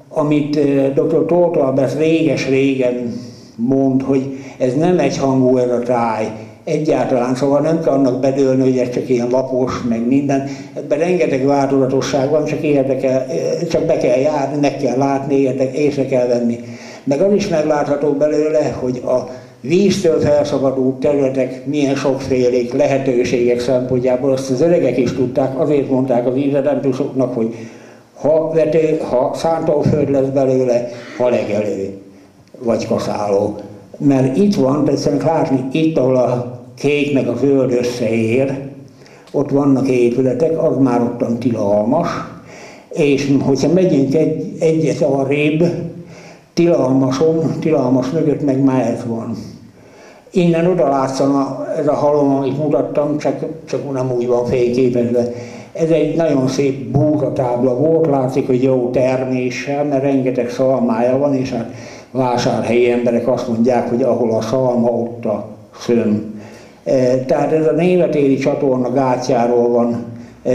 amit dr. Tortalbesz réges-régen mond, hogy ez nem egy hangú ez a táj, egyáltalán, szóval nem kell annak bedőlni, hogy ez csak ilyen lapos, meg minden. Ebben rengeteg változatosság van, csak, érdekel, csak be kell járni, meg kell látni, érdek, észre kell venni. Meg az is meglátható belőle, hogy a víztől felszabadult területek milyen sokfélék, lehetőségek szempontjából, azt az öregek is tudták, azért mondták az ízedempusoknak, hogy ha, vető, ha szántóföld lesz belőle, ha legelő, vagy kaszáló. Mert itt van, tetszenek látni, itt, ahol a kék meg a zöld összeér, ott vannak épületek, az már ottan tilalmas, és hogyha megyünk egy, egyet arrébb, tilalmason, tilalmas mögött meg már ez van. Innen oda látszana ez a halom, amit mutattam, csak, csak nem úgy van fényképezve. Ez egy nagyon szép búzatábla volt, látszik, hogy jó terméssel, mert rengeteg szalmája van, és hát vásárhelyi emberek azt mondják, hogy ahol a szalma, ott a szöm. E, tehát ez a németéri csatorna gátjáról van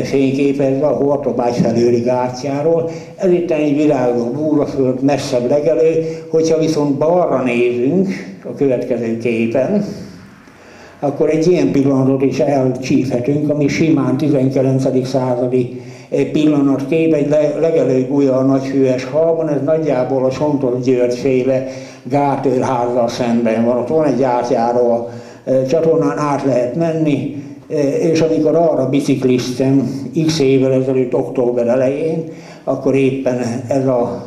fényképezve, a Hortobágy felőli gátjáról. Ez itt egy virágos búraföld, messzebb legelő, hogyha viszont balra nézünk a következő képen, akkor egy ilyen pillanatot is elcsíphetünk, ami simán 19. századi pillanatkép, egy legelőbb újja a nagyhűes halban, ez nagyjából a Sontos György féle gátőrházzal szemben van. Ott van egy átjáró a e, csatornán, át lehet menni, és amikor arra bicikliztem x évvel ezelőtt október elején, akkor éppen ez a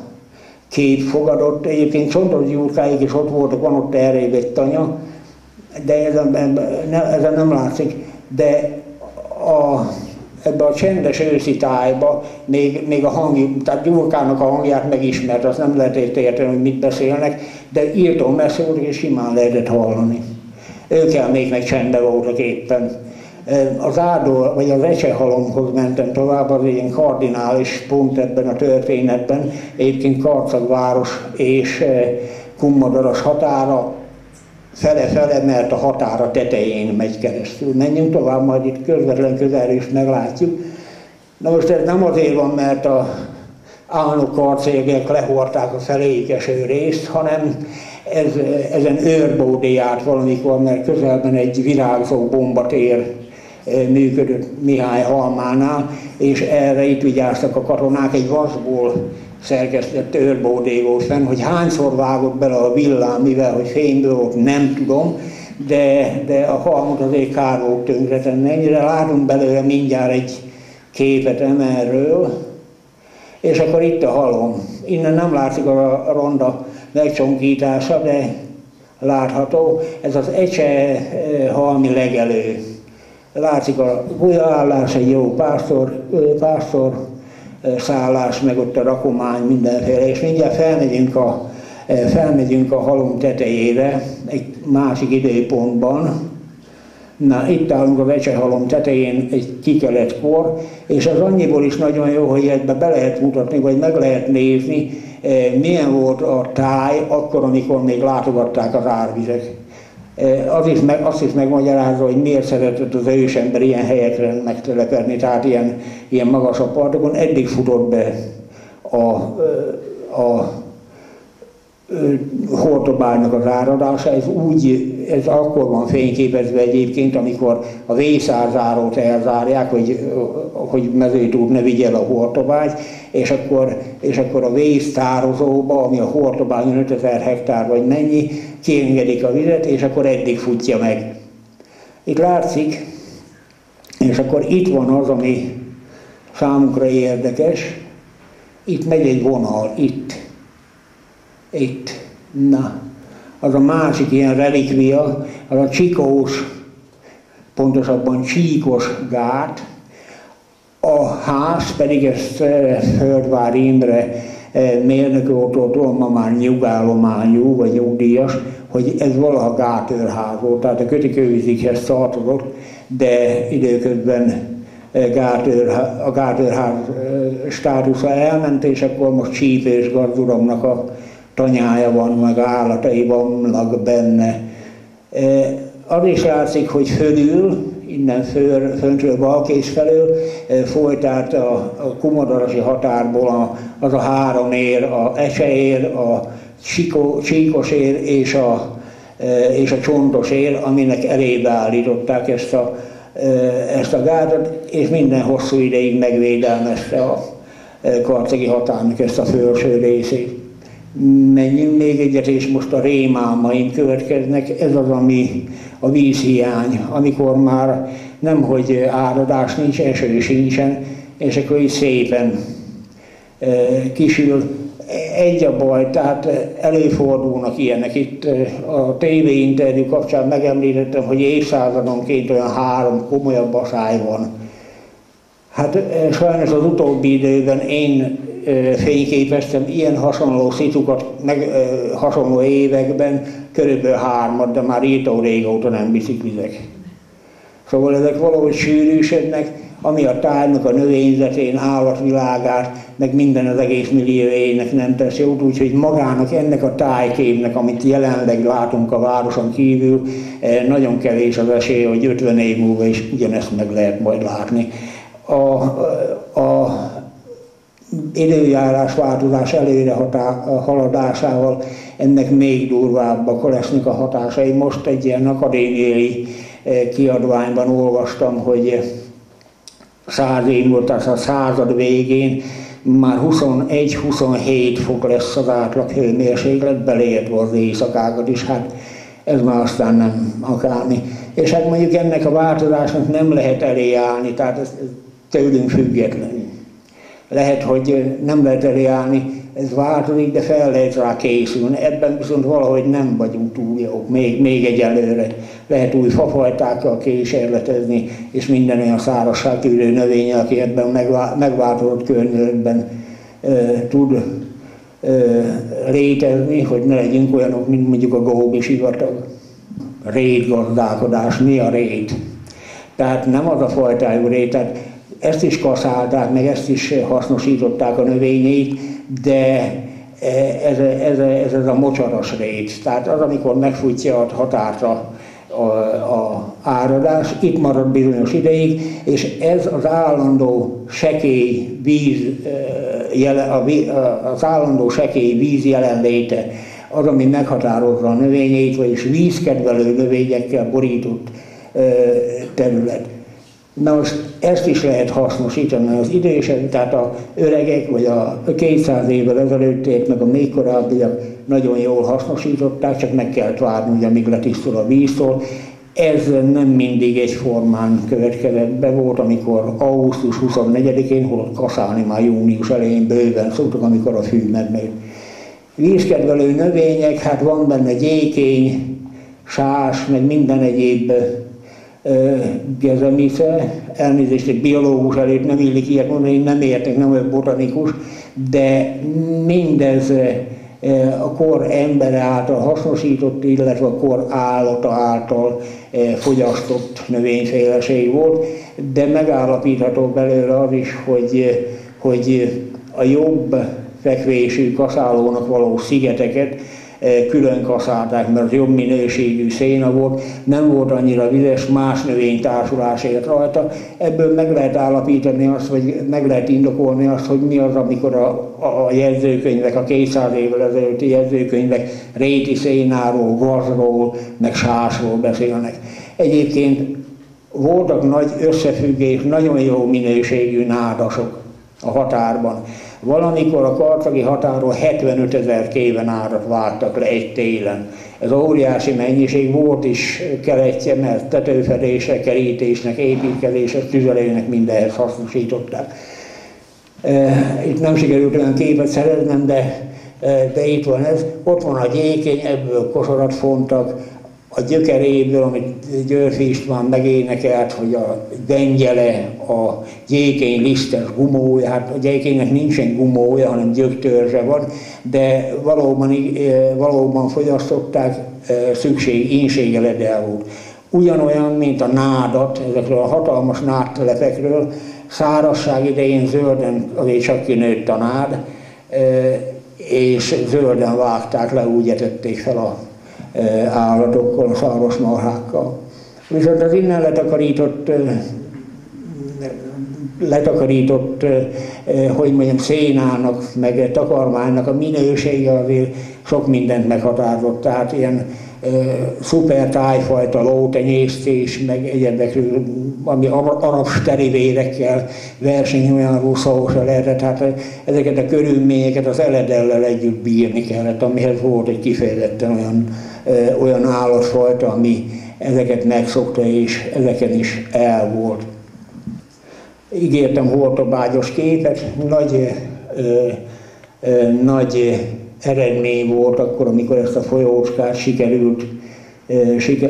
kép fogadott. Egyébként Csontos Gyurkáig is ott voltak, van ott erre tanya, de ezen, ezen nem látszik, de a, ebbe a csendes őszi tájba még, még a hang, tehát Gyurkának a hangját megismert, azt nem lehet érteni, hogy mit beszélnek, de írtó messze volt, és simán lehetett hallani. Ők el még meg csendben voltak éppen. Az áldó, vagy az ecsehalomhoz mentem tovább, az ilyen kardinális pont ebben a történetben, egyébként Karcagváros és Kummadaras határa, fele-fele, mert a határa tetején megy keresztül. Menjünk tovább, majd itt közvetlen közel is meglátjuk. Na most ez nem azért van, mert a álnokkarcégek lehorták a eső részt, hanem ez, ezen őrbódé járt valamikor, mert közelben egy virágzó bombatér eh, működött Mihály Halmánál, és erre itt vigyáztak a katonák egy vasból szerkesztett őrbódé volt fenn, hogy hányszor vágott bele a villám, mivel hogy fényből volt, nem tudom, de, de a halmot azért kár volt tönkretenni. Ennyire látunk belőle mindjárt egy képet emerről, és akkor itt a halom. Innen nem látszik a ronda megcsonkítása, de látható. Ez az ecse eh, halmi legelő. Látszik a gulyállás, egy jó pásztor, pásztor szállás, meg ott a rakomány, mindenféle, és mindjárt felmegyünk a, felmegyünk a halom tetejére egy másik időpontban, Na, itt állunk a vecsehalom tetején egy kikeletkor, és az annyiból is nagyon jó, hogy ebbe be lehet mutatni, vagy meg lehet nézni, milyen volt a táj akkor, amikor még látogatták az árvizek. Az is meg, azt is megmagyarázza, hogy miért szeretett az ősember ilyen helyekre megtelepedni, tehát ilyen, ilyen magasabb partokon. Eddig futott be a, a Hortobágynak az áradása, ez úgy, ez akkor van fényképezve egyébként, amikor a vészárzárót elzárják, hogy, hogy mezőtúr ne vigyel a Hortobágy, és akkor, és akkor a vésztározóba, ami a Hortobányon 5000 hektár vagy mennyi, kiengedik a vizet, és akkor eddig futja meg. Itt látszik, és akkor itt van az, ami számunkra érdekes, itt megy egy vonal, itt itt, na, az a másik ilyen relikvia, az a csikós, pontosabban csíkos gát, a ház pedig ezt eh, Földvár Imre eh, mérnök voltótól ma már nyugállományú, vagy nyugdíjas, hogy ez valaha gátőrház volt, tehát a kötikővizikhez tartozott, de időközben eh, gátőr, a gátőrház státusza elment, és akkor most csípés gazduromnak a tanyája van, meg állatai vannak benne. E, az is látszik, hogy fölül, innen föl, föntről Balkés felől folyt a, a kumodorosi határból a, az a három ér, a eseér, a csíkos ér és a, és a csontos ér, aminek elébe állították ezt a, ezt a gátat, és minden hosszú ideig megvédelmezte a karcegi határnak ezt a felső részét. Menjünk még egyet, és most a rémálmaink következnek. Ez az, ami a vízhiány, amikor már nem, hogy áradás nincs, eső sincsen, és akkor így szépen kisül. Egy a baj, tehát előfordulnak ilyenek. Itt a TV interjú kapcsán megemlítettem, hogy évszázadonként olyan három komolyabb asály van. Hát sajnos az utóbbi időben én fényképeztem ilyen hasonló szitukat, meg hasonló években, körülbelül hármat, de már írtó régóta nem viszik vizek. Szóval ezek valahogy sűrűsödnek, ami a tájnak, a növényzetén, állatvilágát, meg minden az egész milliójének nem tesz jót, úgyhogy magának ennek a tájképnek, amit jelenleg látunk a városon kívül, nagyon kevés az esély, hogy 50 év múlva is ugyanezt meg lehet majd látni. A, a időjárás változás előre haladásával ennek még durvábbak lesznek a hatásai. Most egy ilyen akadémiai eh, kiadványban olvastam, hogy száz év volt, az a század végén már 21-27 fok lesz az átlag hőmérséklet, beleértve az éjszakákat is, hát ez már aztán nem akármi. És hát mondjuk ennek a változásnak nem lehet elé tehát ez tőlünk független. Lehet, hogy nem lehet eljárni, ez változik, de fel lehet rá készülni. Ebben viszont valahogy nem vagyunk túl jók, még, még egyelőre. Lehet új fafajtákkal kísérletezni, és minden olyan szárazságtűrő növény, aki ebben megváltozott környezetben e, tud e, létezni, hogy ne legyünk olyanok, mint mondjuk a góbi sivatag. Rétgazdálkodás, mi a rét? Tehát nem az a fajtájú rét, tehát ezt is kaszálták, meg ezt is hasznosították a növényeit, de ez, ez, ez, ez a mocsaras rét. Tehát az, amikor megfújtja a határra a, a áradás, itt marad bizonyos ideig, és ez az állandó sekély víz, az állandó sekély víz jelenléte, az, ami meghatározza a növényeit, vagyis vízkedvelő növényekkel borított terület. Na most ezt is lehet hasznosítani az idősek, tehát a öregek, vagy a 200 évvel ezelőttiek, meg a még korábbiak nagyon jól hasznosították, csak meg kell várni, hogy amíg letisztul a víztól. Ez nem mindig egyformán következett be volt, amikor augusztus 24-én, holott kaszálni már június elején bőven szoktak, amikor a fű megnő. Vízkedvelő növények, hát van benne gyékény, sás, meg minden egyéb gezemisze, elnézést egy biológus előtt nem illik ilyet mondani, én nem értek, nem vagyok botanikus, de mindez a kor embere által hasznosított, illetve a kor állata által fogyasztott növényféleség volt, de megállapítható belőle az is, hogy, hogy a jobb fekvésű kaszálónak való szigeteket külön kaszálták, mert jobb minőségű széna volt, nem volt annyira vizes, más növénytársulás ért rajta. Ebből meg lehet állapítani azt, vagy meg lehet indokolni azt, hogy mi az, amikor a, a jegyzőkönyvek, a 200 évvel ezelőtti jegyzőkönyvek réti szénáról, gazról, meg sásról beszélnek. Egyébként voltak nagy összefüggés, nagyon jó minőségű nádasok a határban. Valamikor a kartagi határól 75 ezer kéven árat vártak le egy télen. Ez óriási mennyiség volt is keletje, mert tetőfedésre, kerítésnek, építkezések, tüzelőnek mindenhez hasznosították. E, itt nem sikerült olyan képet szereznem, de, e, de itt van ez. Ott van a gyékény, ebből kosarat fontak, a gyökeréből, amit Györfi István megénekelt, hogy a dengyele, a gyékény lisztes gumója, hát a gyékénynek nincsen gumója, hanem gyöktörzse van, de valóban, eh, valóban fogyasztották, eh, szükség, ínsége volt. Ugyanolyan, mint a nádat, ezekről a hatalmas nádtelepekről, szárazság idején zölden azért csak kinőtt a nád, eh, és zölden vágták le, úgy etették fel a állatokkal, a szarvasmarhákkal. Viszont az innen letakarított letakarított, hogy mondjam, szénának, meg takarmánynak a minősége azért sok mindent meghatározott. Tehát ilyen szuper tájfajta lótenyésztés, meg egyebekről, ami arab sterivérekkel verseny olyan russzósa lehetett, hát ezeket a körülményeket az eledellel együtt bírni kellett, amihez volt egy kifejezetten olyan, olyan állatfajta, ami ezeket megszokta, és ezeken is el volt. Ígértem hortobágyos képet, nagy, ö, ö, nagy eredmény volt akkor, amikor ezt a folyócskát sikerült,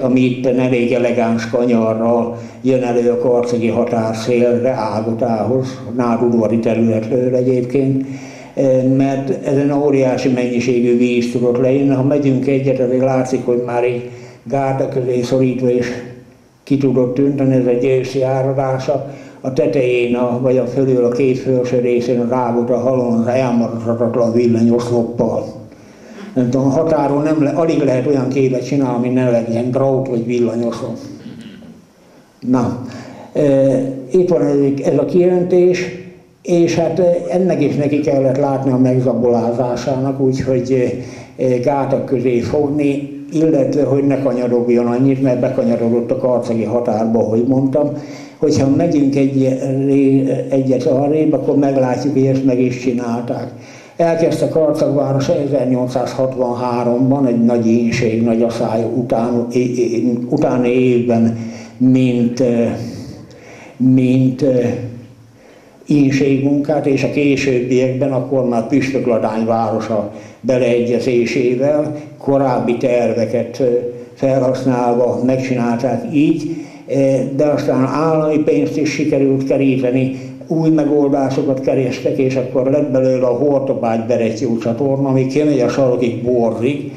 ami itt elég elegáns kanyarral jön elő a karcegi határszélre, Ágotához, nádudvari területről egyébként, mert ezen óriási mennyiségű víz tudott lejönni. Ha megyünk egyet, azért látszik, hogy már egy gárda közé szorítva és ki tudott tűnteni, ez egy őszi áradása. A tetején, a, vagy a fölül a két felső részén a rágóra halon az elmaradhatatlan villanyoszloppal. Nem tudom, a határon nem le, alig lehet olyan képet csinálni, ami ne legyen graut vagy villanyoszlop. Na, e, itt van ez, ez a kijelentés, és hát ennek is neki kellett látni a megzabolázásának, úgyhogy gátak közé fogni, illetve hogy ne kanyarodjon annyit, mert bekanyarodott a karcegi határba, hogy mondtam, hogyha megyünk egy, egyet arrébb, akkor meglátjuk, hogy ezt meg is csinálták. Elkezdte Karcagváros 1863-ban egy nagy énség, nagy asszály után, utáni évben, mint, mint ínségmunkát, és a későbbiekben akkor már Püspökladány városa beleegyezésével korábbi terveket felhasználva megcsinálták így, de aztán állami pénzt is sikerült keríteni, új megoldásokat kerestek, és akkor lett belőle a Hortobágy Beretyó csatorna, ami kimegy a sarokig Borzig,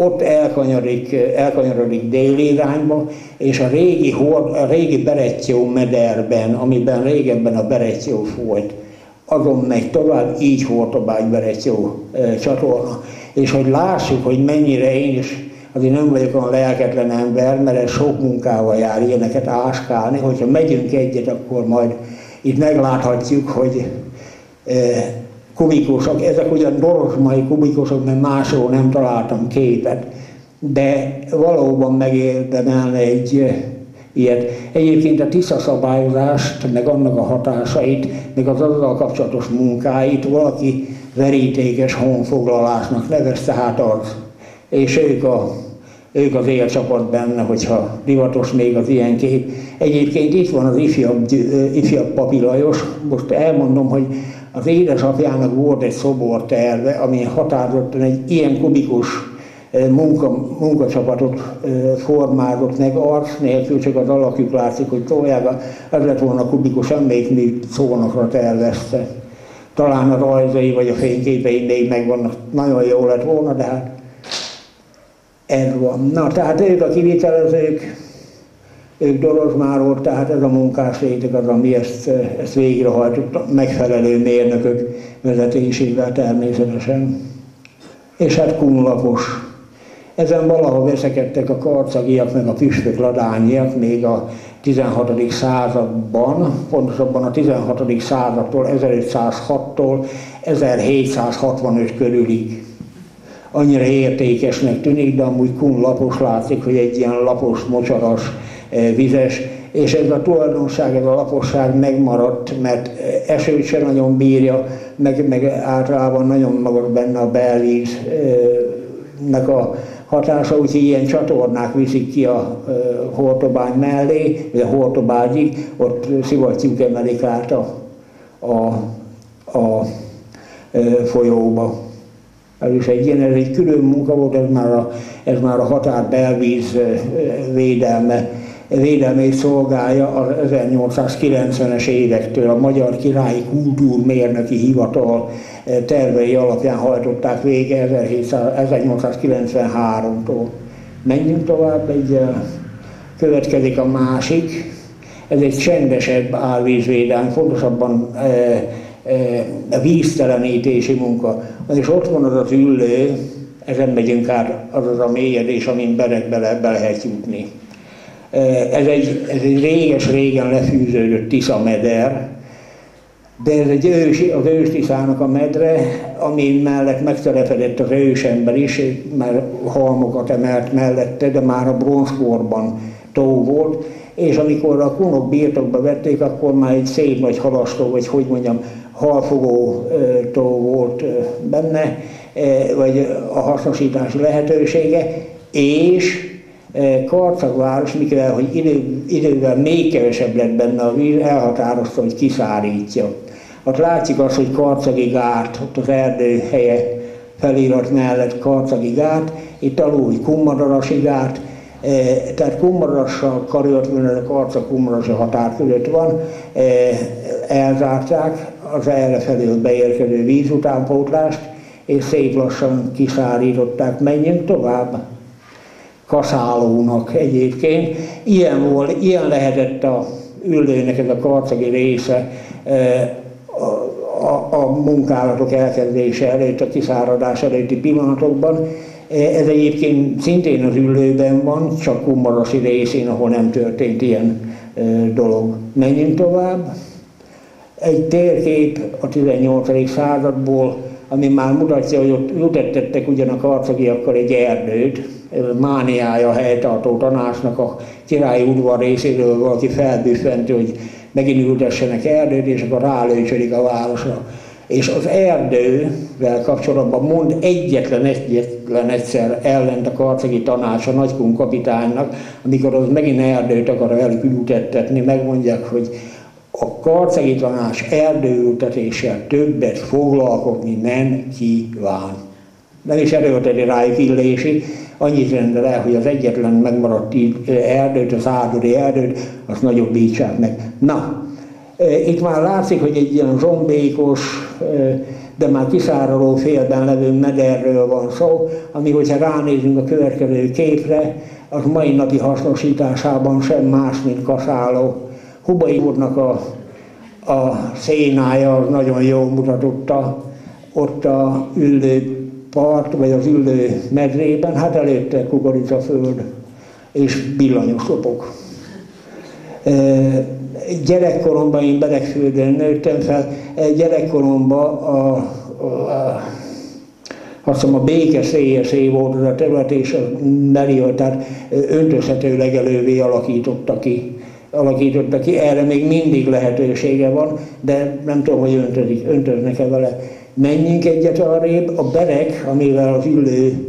ott elkanyarodik, elkanyarodik déli irányba, és a régi, a régi Berettyó mederben, amiben régebben a Berettyó folyt, azon megy tovább, így Hortobágy Berettyó csatorna. És hogy lássuk, hogy mennyire én is azért nem vagyok olyan lelketlen ember, mert ez sok munkával jár ilyeneket áskálni, hogyha megyünk egyet, akkor majd itt megláthatjuk, hogy kubikusok, ezek ugyan dorosmai kubikusok, mert máshol nem találtam képet, de valóban megérdemelne egy ilyet. Egyébként a TISZA szabályozást, meg annak a hatásait, meg az azzal kapcsolatos munkáit valaki verítékes honfoglalásnak nevezte, hát az. És ők, a, ők az élcsapat benne, hogyha divatos még az ilyen kép. Egyébként itt van az ifjabb, ifjabb papilajos, most elmondom, hogy az édesapjának volt egy szoborterve, ami határozottan egy ilyen kubikus eh, munka, munkacsapatot eh, formázott meg, arc nélkül csak az alakjuk látszik, hogy tolják, ez lett volna kubikus emlékmű szónokra tervezte. Talán a rajzai vagy a fényképei még megvannak, nagyon jó lett volna, de hát ez van. Na, tehát ők a kivitelezők, ők Dorozsmáról, tehát ez a munkás réteg az, ami ezt, ezt végrehajtott megfelelő mérnökök vezetésével természetesen. És hát kunlapos. Ezen valahol veszekedtek a karcagiak, meg a püspök ladányiak még a 16. században, pontosabban a 16. századtól, 1506-tól 1765 körülig. Annyira értékesnek tűnik, de amúgy kunlapos látszik, hogy egy ilyen lapos, mocsaras, vizes, és ez a tulajdonság, ez a laposság megmaradt, mert eh, esőt se nagyon bírja, meg, meg általában nagyon magas benne a belvíznek a hatása, úgyhogy ilyen csatornák viszik ki a hortobány mellé, vagy a hortobágyig, ott szivattyúk emelik át a, a, a folyóba. Ez is egy ilyen, ez egy külön munka volt, ez már a, ez már a határ belvíz védelme védelmét szolgálja az 1890-es évektől a Magyar Királyi Kultúrmérnöki Hivatal eh, tervei alapján hajtották vége 1893-tól. Menjünk tovább, egy eh, következik a másik, ez egy csendesebb állvízvédelmi, fontosabban e, e, víztelenítési munka. És ott van az az üllő, ezen megyünk át, az az a mélyedés, amin berekbe le, be lehet jutni. Ez egy, ez egy réges-régen lefűződött Tisza meder, de ez egy ősi, az őstiszának a medre, ami mellett megtelepedett az ősember is, mert halmokat emelt mellette, de már a bronzkorban tó volt, és amikor a kunok birtokba vették, akkor már egy szép nagy halastó, vagy hogy mondjam, halfogó tó volt benne, vagy a hasznosítási lehetősége, és Karcagváros, mikor hogy idő, idővel még kevesebb lett benne a víz, elhatározta, hogy kiszárítja. Ott látszik az, hogy Karcagi gát, ott az erdő helye felirat mellett Karcagi gát, itt alul Kummadarasi gát, tehát Kummarassal karöltve, a Karca Kummarasi határ között van, elzárták az erre felől beérkező vízutánpótlást, és szép lassan kiszárították, menjünk tovább. Kaszálónak egyébként. Ilyen, volt, ilyen lehetett a üldőnek ez a karcagi része a, a, a munkálatok elkezdése előtt, a kiszáradás előtti pillanatokban. Ez egyébként szintén az üllőben van, csak Kummarasi részén, ahol nem történt ilyen dolog. Menjünk tovább. Egy térkép a 18. századból, ami már mutatja, hogy ott jutettettek ugyan a karcagiakkal egy erdőt, mániája helytartó tanácsnak a királyi udvar részéről valaki felbüffent, hogy megint ültessenek erdőt, és akkor rálőcsödik a városra. És az erdővel kapcsolatban mond egyetlen, egyetlen egyszer ellent a karcegi tanács a nagykun kapitánynak, amikor az megint erdőt akar velük ültettetni, megmondják, hogy a karcegi tanács erdőültetéssel többet foglalkozni nem kíván. Nem is erőlteti rájuk illési, annyit rendel el, hogy az egyetlen megmaradt erdőt, az áldori erdőt, azt nagyobbítsák meg. Na, itt már látszik, hogy egy ilyen zombékos, de már kiszároló félben levő mederről van szó, ami, hogyha ránézünk a következő képre, az mai napi hasznosításában sem más, mint kaszáló Hubai úrnak a, a szénája az nagyon jól mutatotta ott a üldő part, vagy az üldő medrében, hát előtte kukoricaföld és villanyos lopok. E, gyerekkoromban én Beregföldön nőttem fel, e, gyerekkoromban a, a, azt hiszem a béke széjeszé volt az a terület, és a tehát öntözhető legelővé alakította ki alakította ki, erre még mindig lehetősége van, de nem tudom, hogy öntözik, öntöznek-e vele. Menjünk egyet arrébb, a berek, amivel az ülő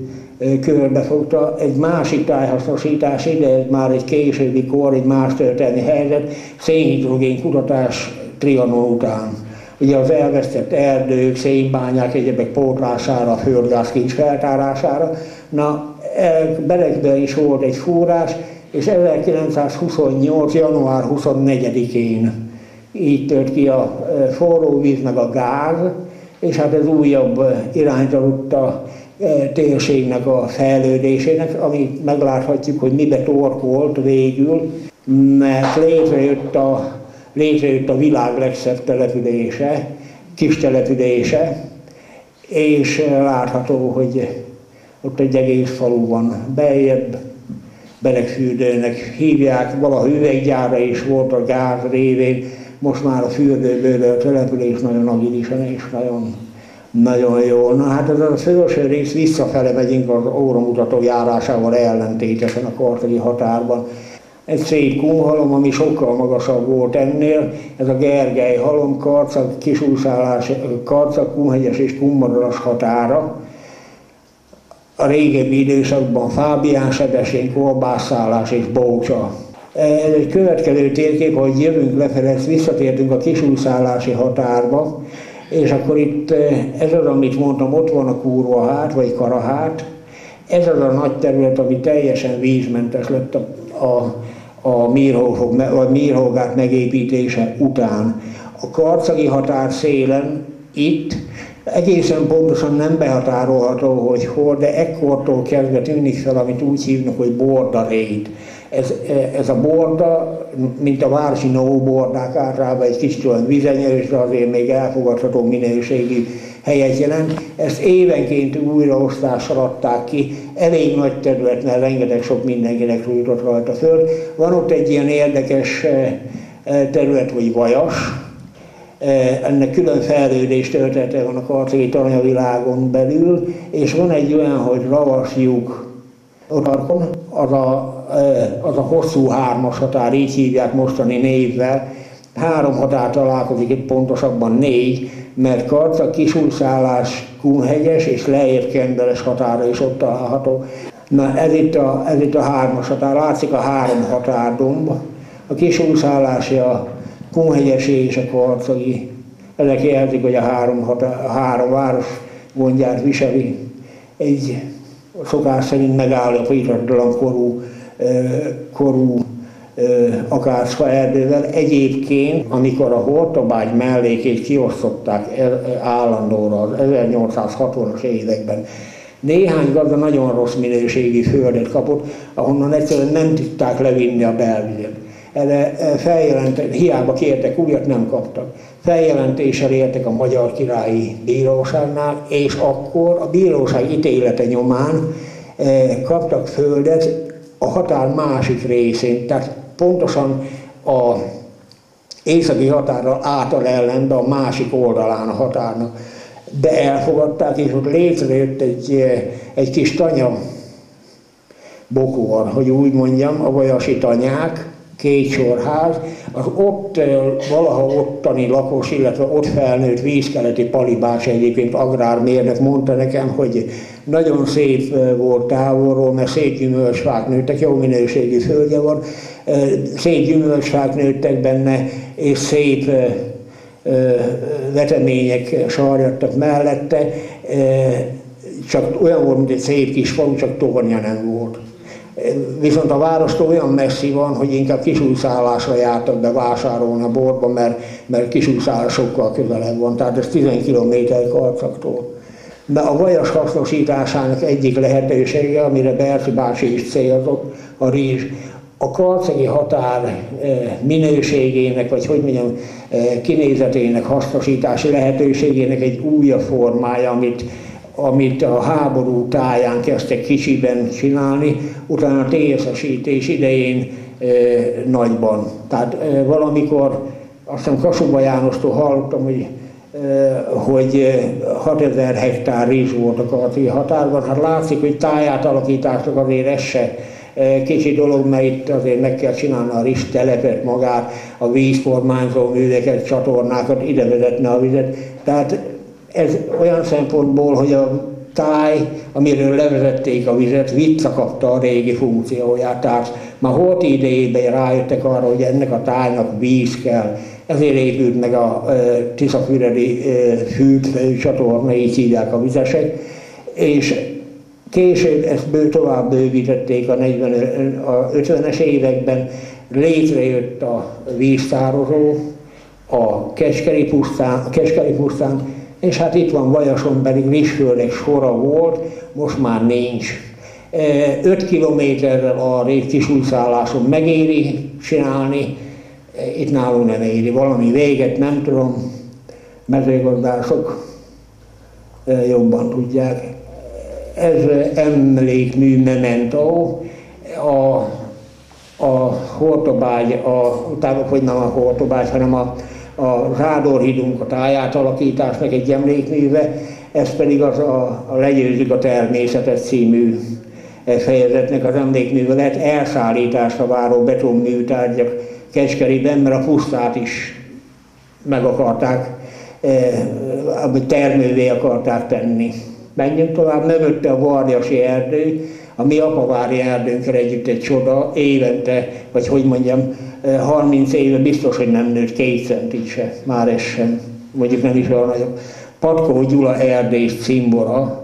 körbefogta, egy másik tájhasznosítás ide, ez már egy későbbi kor, egy más történelmi helyzet, szénhidrogén kutatás Trianon után. Ugye az elvesztett erdők, szénbányák, egyebek pótlására, földgáz kincs feltárására. Na, Berekben is volt egy fúrás, és 1928. január 24-én így tört ki a forró víz meg a gáz, és hát ez újabb irányt adott a térségnek a fejlődésének, amit megláthatjuk, hogy mibe torkolt végül, mert létrejött a, létrejött a világ legszebb települése, kis települése, és látható, hogy ott egy egész falu van bejebb, belegfürdőnek hívják, valaha üveggyára is volt a gáz révén, most már a fürdőből település nagyon agilisan és nagyon, nagyon jó. Na hát ez a felső rész visszafele megyünk az óramutató járásával ellentétesen a karteli határban. Egy szép kunhalom, ami sokkal magasabb volt ennél, ez a Gergely halom, Karcag, kisúszálás, Karcag, Kunhegyes és Kummadaras határa a régebbi időszakban Fábián, Sebesén, Kolbászállás és Bócsa. Ez egy következő térkép, hogy jövünk lefelé, visszatértünk a kisúszállási határba, és akkor itt eh, ez az, amit mondtam, ott van a kurva hát, vagy karahát, ez az a nagy terület, ami teljesen vízmentes lett a, a, a Mírhógát megépítése után. A karcagi határ szélen itt Egészen pontosan nem behatárolható, hogy hol, de ekkortól kezdve tűnik fel, amit úgy hívnak, hogy borda rét. Ez, ez a borda, mint a városi nóbordák általában egy kis olyan vizenyős, de azért még elfogadható minőségi helyet jelent. Ezt évenként újraosztásra adták ki, elég nagy terület, mert rengeteg sok mindenkinek jutott rajta föl. Van ott egy ilyen érdekes terület, hogy vajas, ennek külön fejlődés története van a karcégi tanyavilágon belül, és van egy olyan, hogy ravasjuk, az a, az a hosszú hármas határ, így hívják mostani névvel, három határ találkozik, itt pontosabban négy, mert Karca, Kisújszállás, Kunhegyes és Leér Kendeles határa is ott található. Na ez itt a, ez itt a hármas határ, látszik a három határdomb, a Kisújszállási, a Kunhegyesi és a Karcagi. Ezek jelzik, hogy a három, határ, a három város gondját viseli. Egy szokás szerint megállapítatlan korú, korú akácfa erdővel. Egyébként, amikor a Hortobágy mellékét kiosztották állandóra az 1860-as években, néhány gazda nagyon rossz minőségi földet kapott, ahonnan egyszerűen nem tudták levinni a belvizet. Erre feljelent, hiába kértek újat, nem kaptak. Feljelentéssel értek a Magyar Királyi Bíróságnál, és akkor a bíróság ítélete nyomán kaptak földet a határ másik részén, tehát pontosan a északi határral átal ellenbe a másik oldalán a határnak. De elfogadták, és ott létrejött egy, egy kis tanya bokor, hogy úgy mondjam, a vajasi tanyák, két sorház, az ott valaha ottani lakos, illetve ott felnőtt vízkeleti palibás egyébként agrármérnök mondta nekem, hogy nagyon szép volt távolról, mert szép gyümölcsfák nőttek, jó minőségű földje van, szép gyümölcsfák nőttek benne, és szép vetemények sarjadtak mellette, csak olyan volt, mint egy szép kis falu, csak tornya nem volt. Viszont a várostól olyan messzi van, hogy inkább kisújszállásra jártak be vásárolni a borba, mert, mert kisújszállás sokkal közelebb van, tehát ez 10 km karcaktól. De a vajas hasznosításának egyik lehetősége, amire Berti bácsi is célzott, a rizs, a karcegi határ minőségének, vagy hogy mondjam, kinézetének, hasznosítási lehetőségének egy újabb formája, amit amit a háború táján kezdtek kicsiben csinálni, utána a TSZ-esítés idején e, nagyban. Tehát e, valamikor, aztán Kasuba Jánostól hallottam, hogy, e, hogy 6000 hektár rizs volt a karti határban. Hát látszik, hogy tájátalakításnak azért ez se kicsi dolog, mert itt azért meg kell csinálni a rizs telepet magát, a vízformányzó műveket, csatornákat, ide vezetne a vizet. Tehát ez olyan szempontból, hogy a táj, amiről levezették a vizet, visszakapta a régi funkcióját. Tehát már holt idejében rájöttek arra, hogy ennek a tájnak víz kell. Ezért épült meg a Tiszafüredi e, fűt csatorna, így hívják a vizesek. És később ezt bő, tovább bővítették a, 40, a 50-es években, létrejött a víztározó, a Keskeri pusztán, a Keskeri pusztán és hát itt van Vajason pedig Visföldek sora volt, most már nincs. 5 kilométerrel a rég kisújszálláson megéri csinálni, itt nálunk nem éri, valami véget nem tudom, mezőgazdások jobban tudják. Ez emlékmű memento, a, a Hortobágy, a, utána hogy nem a Hortobágy, hanem a a Rádorhidunk, a tájátalakításnak egy emlékműve, ez pedig az a, a Legyőzik a természetet című fejezetnek az emlékműve lett elszállításra váró betonműtárgyak Kecskeriben, mert a pusztát is meg akarták, e, termővé akarták tenni. Menjünk tovább, mögötte a Varjasi erdő, a mi apavári erdőnkkel együtt egy csoda, évente, vagy hogy mondjam, 30 éve biztos, hogy nem nőtt két centig se, már ez sem, mondjuk nem is olyan nagyobb. Patkó Gyula erdés cimbora,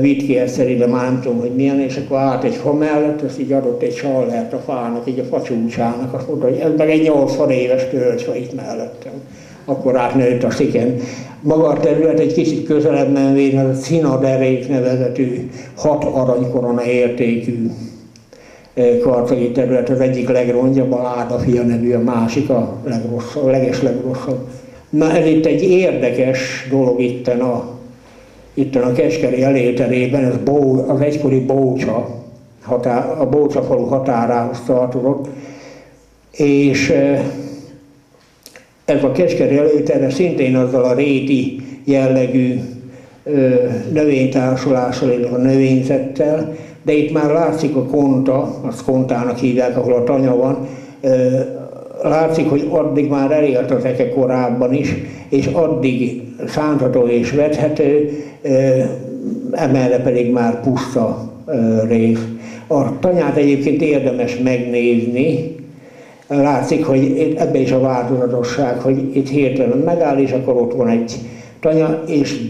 vitt ki egyszerűen, már nem tudom, hogy milyen, és akkor állt egy fa mellett, ezt így adott egy sallert a fának, így a facsúcsának, azt mondta, hogy ez meg egy 80 éves töltsve itt mellettem. Akkor átnőtt a sziken. Maga a terület egy kicsit közelebb menvén, az a Cinaderék nevezetű hat aranykorona értékű karcagi terület az egyik legrongyabb, a Láda fia nevű, a másik a legrosszabb, a leges legrosszabb. Na ez itt egy érdekes dolog itten a, itten a Keskeri eléterében, ez Bó, az egykori Bócsa, határ, a Bócsa falu határához tartozott, és ez a Keskeri elétere szintén azzal a réti jellegű növénytársulással, illetve növényzettel, de itt már látszik a konta, azt kontának hívják, ahol a tanya van, látszik, hogy addig már elért az eke korábban is, és addig szántható és vethető, emellett pedig már puszta rész. A tanyát egyébként érdemes megnézni, látszik, hogy ebbe is a változatosság, hogy itt hirtelen megáll, és akkor ott van egy tanya, és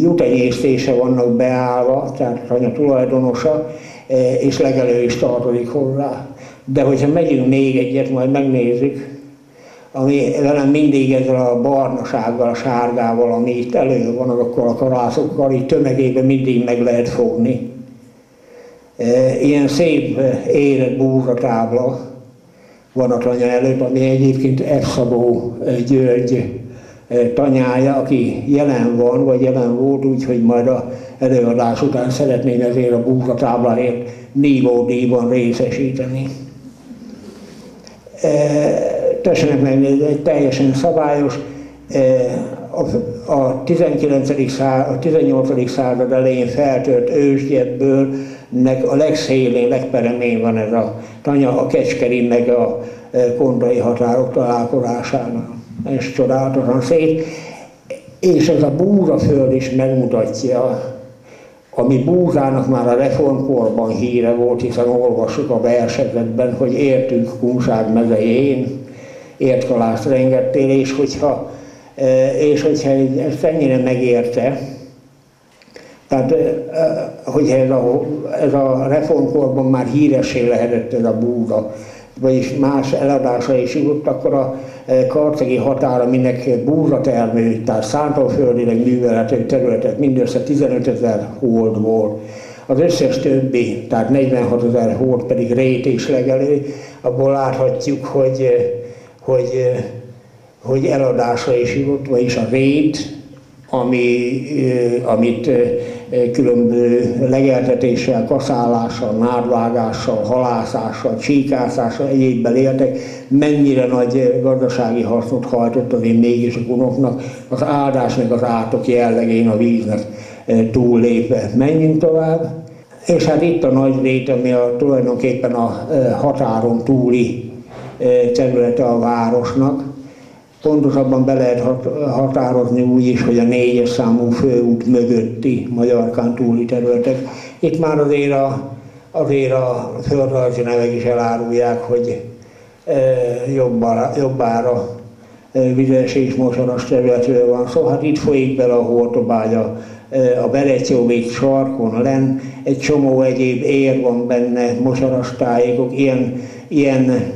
jutenyésztése vannak beállva, tehát a tanya tulajdonosa, és legelő is tartozik hozzá. De hogyha megyünk még egyet, majd megnézzük, ami velem mindig ezzel a barnasággal, a sárgával, ami itt elő van, akkor a karászokkal, itt tömegében mindig meg lehet fogni. E, ilyen szép érett búzatábla van a tanya előtt, ami egyébként Eszabó György e, tanyája, aki jelen van, vagy jelen volt, úgyhogy majd a előadás után szeretném ezért a búzatábláért nívódíjban részesíteni. E, tessenek meg, egy teljesen szabályos, e, a 19. Század, a 18. század elején feltört ősgyetből nek a legszélén, legperemén van ez a tanya, a Kecskeri meg a kondai határok találkozásánál. Ez csodálatosan szép. És ez a búzaföld is megmutatja ami búzának már a reformkorban híre volt, hiszen olvassuk a versetekben, hogy értünk Kunság mezején, értkalást rengettél, és hogyha, e, és hogyha ezt ennyire megérte, tehát, e, hogyha ez a, ez a reformkorban már híresé lehetett ez a búza, vagyis más eladása is jutott, akkor a karcegi határ, aminek búzatermő, tehát szántóföldileg művelhető területet mindössze 15 ezer hold volt. Az összes többi, tehát 46 ezer hold pedig rét és legelő, abból láthatjuk, hogy, hogy, hogy eladásra is jutott, vagyis a rét, ami, amit különböző legeltetéssel, kaszálással, nádvágással, halászással, csíkászással, egyébben éltek, mennyire nagy gazdasági hasznot hajtott azért mégis a kunoknak, az áldás meg az átok jellegén a víznek túllépve. Menjünk tovább. És hát itt a nagy rét, ami a, tulajdonképpen a határon túli területe a városnak, Pontosabban be lehet határozni úgy is, hogy a négyes számú főút mögötti Magyarkán túli területek. Itt már azért a, azért a földrajzi nevek is elárulják, hogy jobbára, jobbára vizes és mosoros területről van szó. Szóval hát itt folyik bele a Hortobágya, a Beretyóvét sarkon len, egy csomó egyéb ér van benne, mosoros tájékok, ilyen, ilyen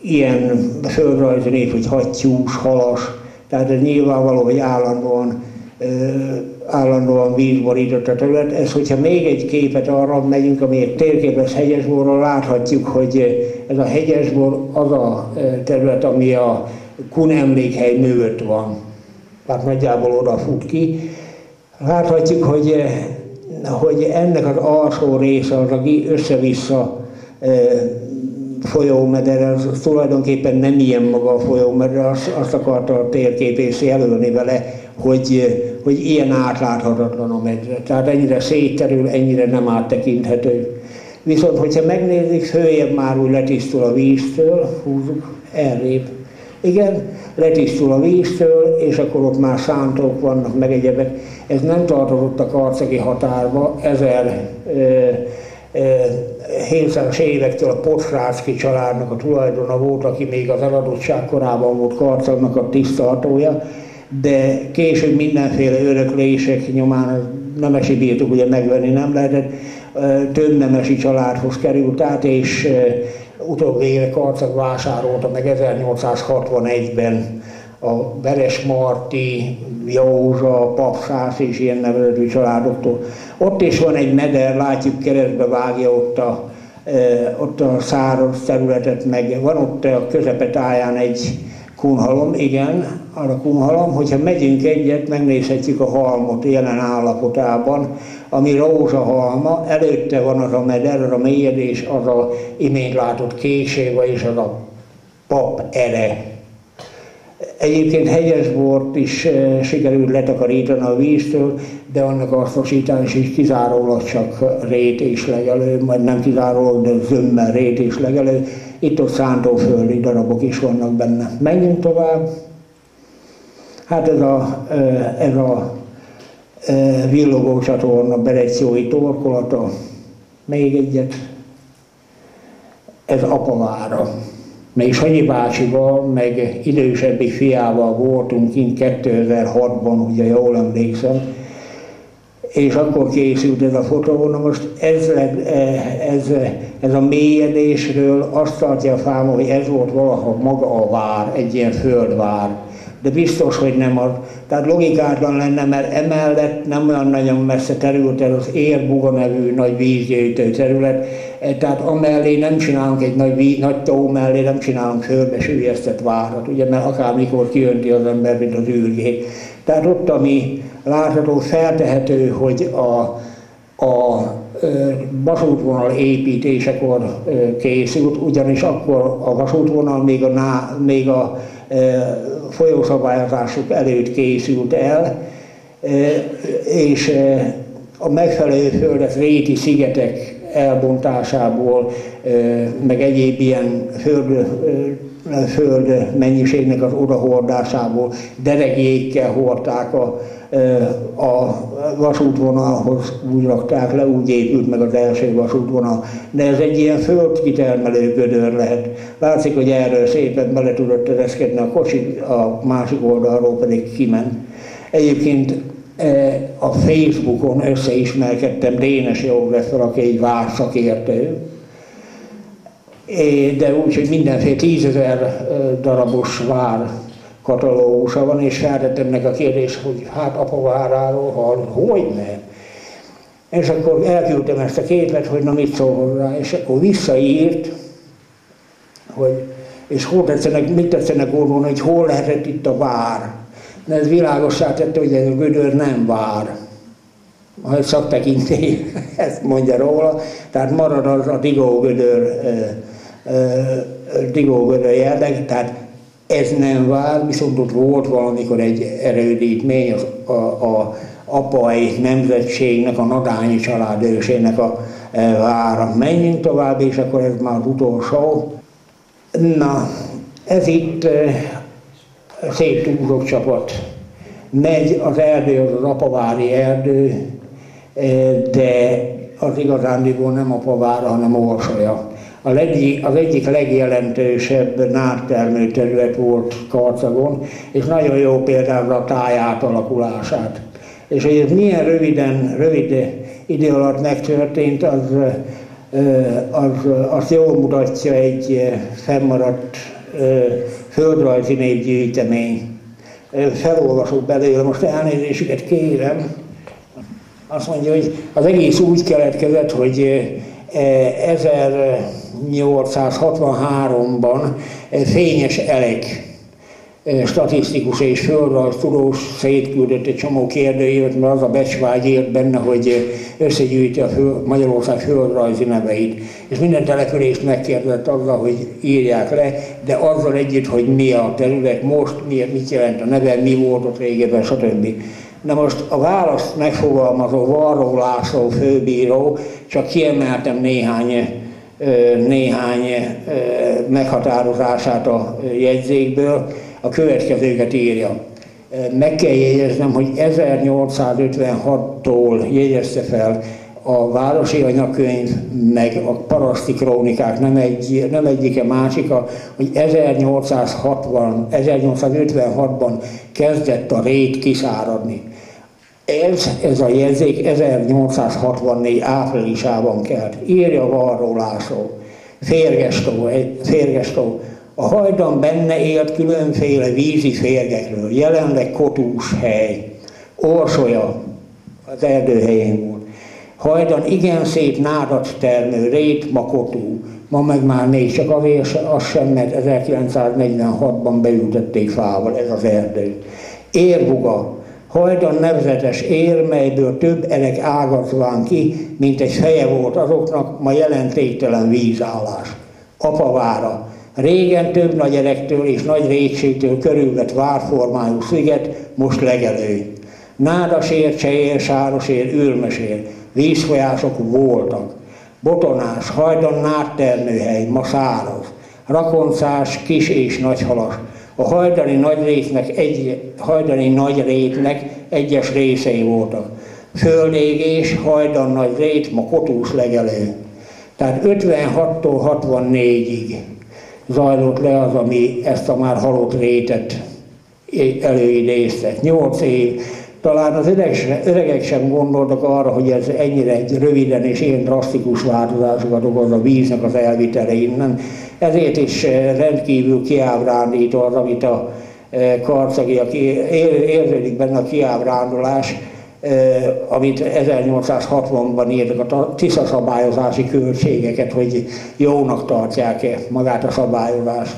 ilyen földrajzi név, hogy hattyús, halas, tehát ez nyilvánvaló, hogy állandóan, állandóan vízborított a terület. Ez, hogyha még egy képet arra megyünk, ami egy térképes hegyesborról láthatjuk, hogy ez a hegyesbor az a terület, ami a Kun emlékhely mögött van. Tehát nagyjából oda fut ki. Láthatjuk, hogy, hogy ennek az alsó része az, aki össze-vissza folyómeder, az tulajdonképpen nem ilyen maga a folyómeder, azt, azt akarta a térképész jelölni vele, hogy, hogy ilyen átláthatatlan a medre. Tehát ennyire szétterül, ennyire nem áttekinthető. Viszont, hogyha megnézik, följebb már úgy letisztul a víztől, húzzuk, elrébb. Igen, letisztul a víztől, és akkor ott már szántók vannak, meg egyebek. Ez nem tartozott a karcegi határba, ezer 700-as évektől a Potsrácki családnak a tulajdona volt, aki még az eladottság korában volt karcagnak a tisztartója, de később mindenféle öröklések nyomán nemesi birtok ugye megvenni nem lehetett, több nemesi családhoz került át, és utóbb karcag vásárolta meg 1861-ben a Veres Marti, Józsa, Papszász és ilyen nevezetű családoktól. Ott is van egy meder, látjuk keresztbe vágja ott a, e, ott a száraz területet, meg van ott a közepetáján egy Kunhalom, igen, arra Kunhalom, hogyha megyünk egyet, megnézhetjük a halmot jelen állapotában, ami rózsahalma, előtte van az a meder, az a mélyedés, az a imént látott késéva és az a pap ere. Egyébként hegyes bort is eh, sikerült letakarítani a víztől, de annak hasznosítás is kizárólag csak rét és legelő, majd nem kizárólag, de zömmel rét és legelő. Itt ott szántóföldi darabok is vannak benne. Menjünk tovább. Hát ez a, eh, ez a eh, villogó csatorna bereciói torkolata. Még egyet. Ez Apavára még Sanyi bácsival, meg idősebbi fiával voltunk kint 2006-ban, ugye jól emlékszem, és akkor készült ez a fotó. Most ez, ez, ez a mélyedésről azt tartja a fám, hogy ez volt valaha maga a vár, egy ilyen földvár de biztos, hogy nem az. Tehát logikátlan lenne, mert emellett nem olyan nagyon messze terült el az Érbuga nevű nagy vízgyűjtő terület, e, tehát amellé nem csinálunk egy nagy, víz, nagy tó mellé, nem csinálunk földbe sülyeztett várat, ugye, mert akármikor kijönti az ember, mint az űrgép. Tehát ott, ami látható, feltehető, hogy a, a vasútvonal építésekor készült, ugyanis akkor a vasútvonal még a, még a folyószabályozások előtt készült el, és a megfelelő földet réti szigetek elbontásából, meg egyéb ilyen föld, föld mennyiségnek az odahordásából deregjékkel hordták a, a vasútvonalhoz, úgy rakták le, úgy épült meg az első vasútvonal. De ez egy ilyen földkitermelő gödör lehet. Látszik, hogy erről szépen bele tudott tereszkedni a kocsi, a másik oldalról pedig kiment. Egyébként a Facebookon összeismerkedtem Dénes Józseffel, aki egy várszakértő, de úgy, hogy mindenféle tízezer darabos vár katalógusa van, és feltettem neki a kérdést, hogy hát apa váráról hall, hogy nem. És akkor elküldtem ezt a képet, hogy na mit szól hozzá, és akkor visszaírt, hogy és hol tetszenek, mit tetszenek orvon, hogy hol lehetett itt a vár. De ez világosá tette, hogy ez a gödör nem vár. A szaktekintély ezt mondja róla, tehát marad az a digógödör, digógödör jelleg, tehát ez nem vár, viszont ott volt valamikor egy erődítmény, az, a, a apai nemzetségnek, a nadányi család ősének a e, vára. Menjünk tovább, és akkor ez már az utolsó. Na, ez itt e, szép túlzok csapat. Megy az erdő, az az apavári erdő, e, de az igazándiból nem apavára, hanem orsolya. A legi, az egyik legjelentősebb nártermő terület volt Karcagon, és nagyon jó például a táj átalakulását. És hogy ez milyen röviden, rövid idő alatt megtörtént, az, az, azt jól mutatja egy fennmaradt földrajzi népgyűjtemény. Felolvasok belőle, most elnézésüket kérem. Azt mondja, hogy az egész úgy keletkezett, hogy 1863-ban Fényes Elek statisztikus és földrajztudós szétküldött egy csomó kérdőívet, mert az a becsvágy élt benne, hogy összegyűjti a föl, Magyarország földrajzi neveit. És minden települést megkérdezett azzal, hogy írják le, de azzal együtt, hogy mi a terület most, mi, mit jelent a neve, mi volt ott régebben, stb. Na most a választ megfogalmazó Varró László főbíró, csak kiemeltem néhány, néhány meghatározását a jegyzékből, a következőket írja. Meg kell jegyeznem, hogy 1856-tól jegyezte fel a városi anyakönyv, meg a paraszti krónikák, nem, egy, nem egyike másika, hogy 1860, 1856-ban kezdett a rét kiszáradni. Ez, ez a jegyzék 1864 áprilisában kelt. Írja Varró László, férgestó, férgestó. A hajdan benne élt különféle vízi férgekről, jelenleg kotús hely, orsolya az erdőhelyén volt. Hajdan igen szép nádat termő rét, makotú. Ma meg már még csak azért az sem, mert 1946-ban beültették fával ez az erdő. Érbuga, hajdan nevezetes ér, melyből több elek ágazván ki, mint egy feje volt azoknak, ma jelentéktelen vízállás. Apavára, régen több nagy elektől és nagy rétségtől körülvett várformájú sziget, most legelő. Nádasér, cseér, sárosér, űrmesér, vízfolyások voltak. Botonás, hajdan nádtermőhely, ma száraz. Rakoncás, kis és nagyhalas. A hajdani nagy rétnek, egy, hajdani nagy rétnek egyes részei voltak. Földégés, hajdan nagy rét, ma kotús legelő. Tehát 56-tól 64-ig zajlott le az, ami ezt a már halott rétet előidézte. Nyolc év. Talán az öregek sem gondoltak arra, hogy ez ennyire röviden és ilyen drasztikus változásokat okoz a víznek az elvitele innen. Ezért is eh, rendkívül kiábrándító az, amit a eh, karcagiak érződik benne a kiábrándulás, eh, amit 1860-ban írtak a Tisza szabályozási költségeket, hogy jónak tartják-e magát a szabályozást.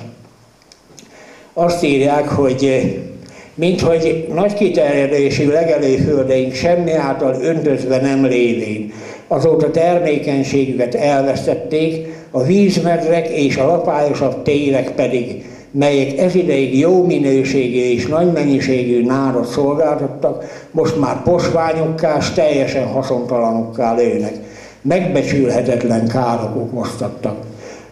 Azt írják, hogy mint hogy nagy kiterjedésű legelőföldeink semmi által öntözve nem lévén, azóta termékenységüket elvesztették, a vízmedrek és a lapályosabb térek pedig, melyek ezideig jó minőségű és nagy mennyiségű nárat szolgáltattak, most már posványokká teljesen haszontalanokká lőnek. Megbecsülhetetlen károk okoztattak.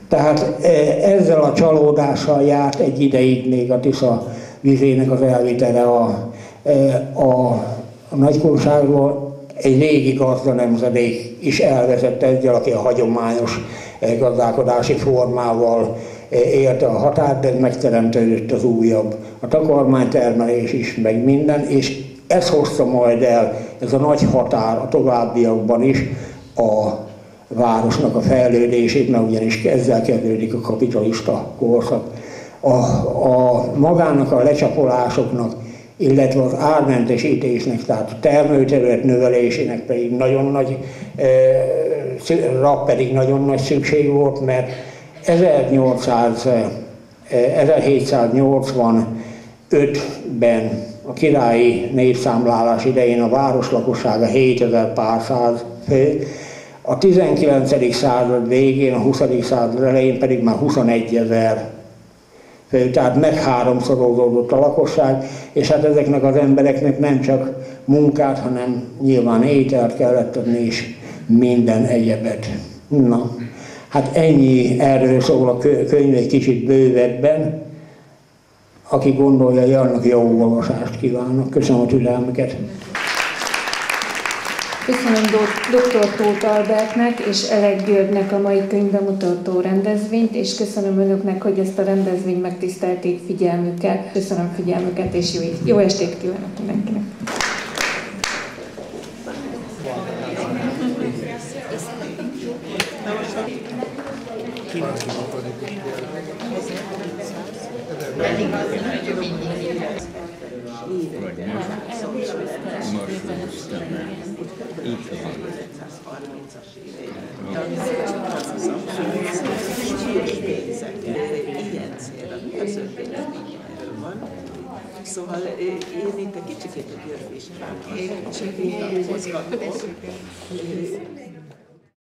Tehát e, ezzel a csalódással járt egy ideig még a Tisza vizének az elvitele a, e, a, a nagykorságról. Egy régi gazda nemzedék is elvezette ezzel, aki a hagyományos gazdálkodási formával érte a határt, de megteremtődött az újabb. A takarmánytermelés is, meg minden, és ez hozta majd el, ez a nagy határ a továbbiakban is a városnak a fejlődését, mert ugyanis ezzel kezdődik a kapitalista korszak. A, a magának a lecsapolásoknak, illetve az ármentesítésnek, tehát a termőterület növelésének pedig nagyon nagy, e, rá pedig nagyon nagy szükség volt, mert 1800, 1785-ben a királyi népszámlálás idején a város lakossága 7000 pár száz fő, a 19. század végén, a 20. század elején pedig már 21 ezer fő, tehát meg háromszorozódott a lakosság, és hát ezeknek az embereknek nem csak munkát, hanem nyilván ételt kellett adni, és minden egyebet. Na, hát ennyi erről szól a könyv egy kicsit bővebben. Aki gondolja, annak jó olvasást kívánok. Köszönöm a türelmüket. Köszönöm dr. Tóth Albertnek és Elek Györgynek a mai könyvemutató rendezvényt, és köszönöm Önöknek, hogy ezt a rendezvényt megtisztelték figyelmükkel. Köszönöm figyelmüket, és jó, jó estét kívánok mindenkinek! Szóval én itt egy kicsikét a. Én csak így mozgatom.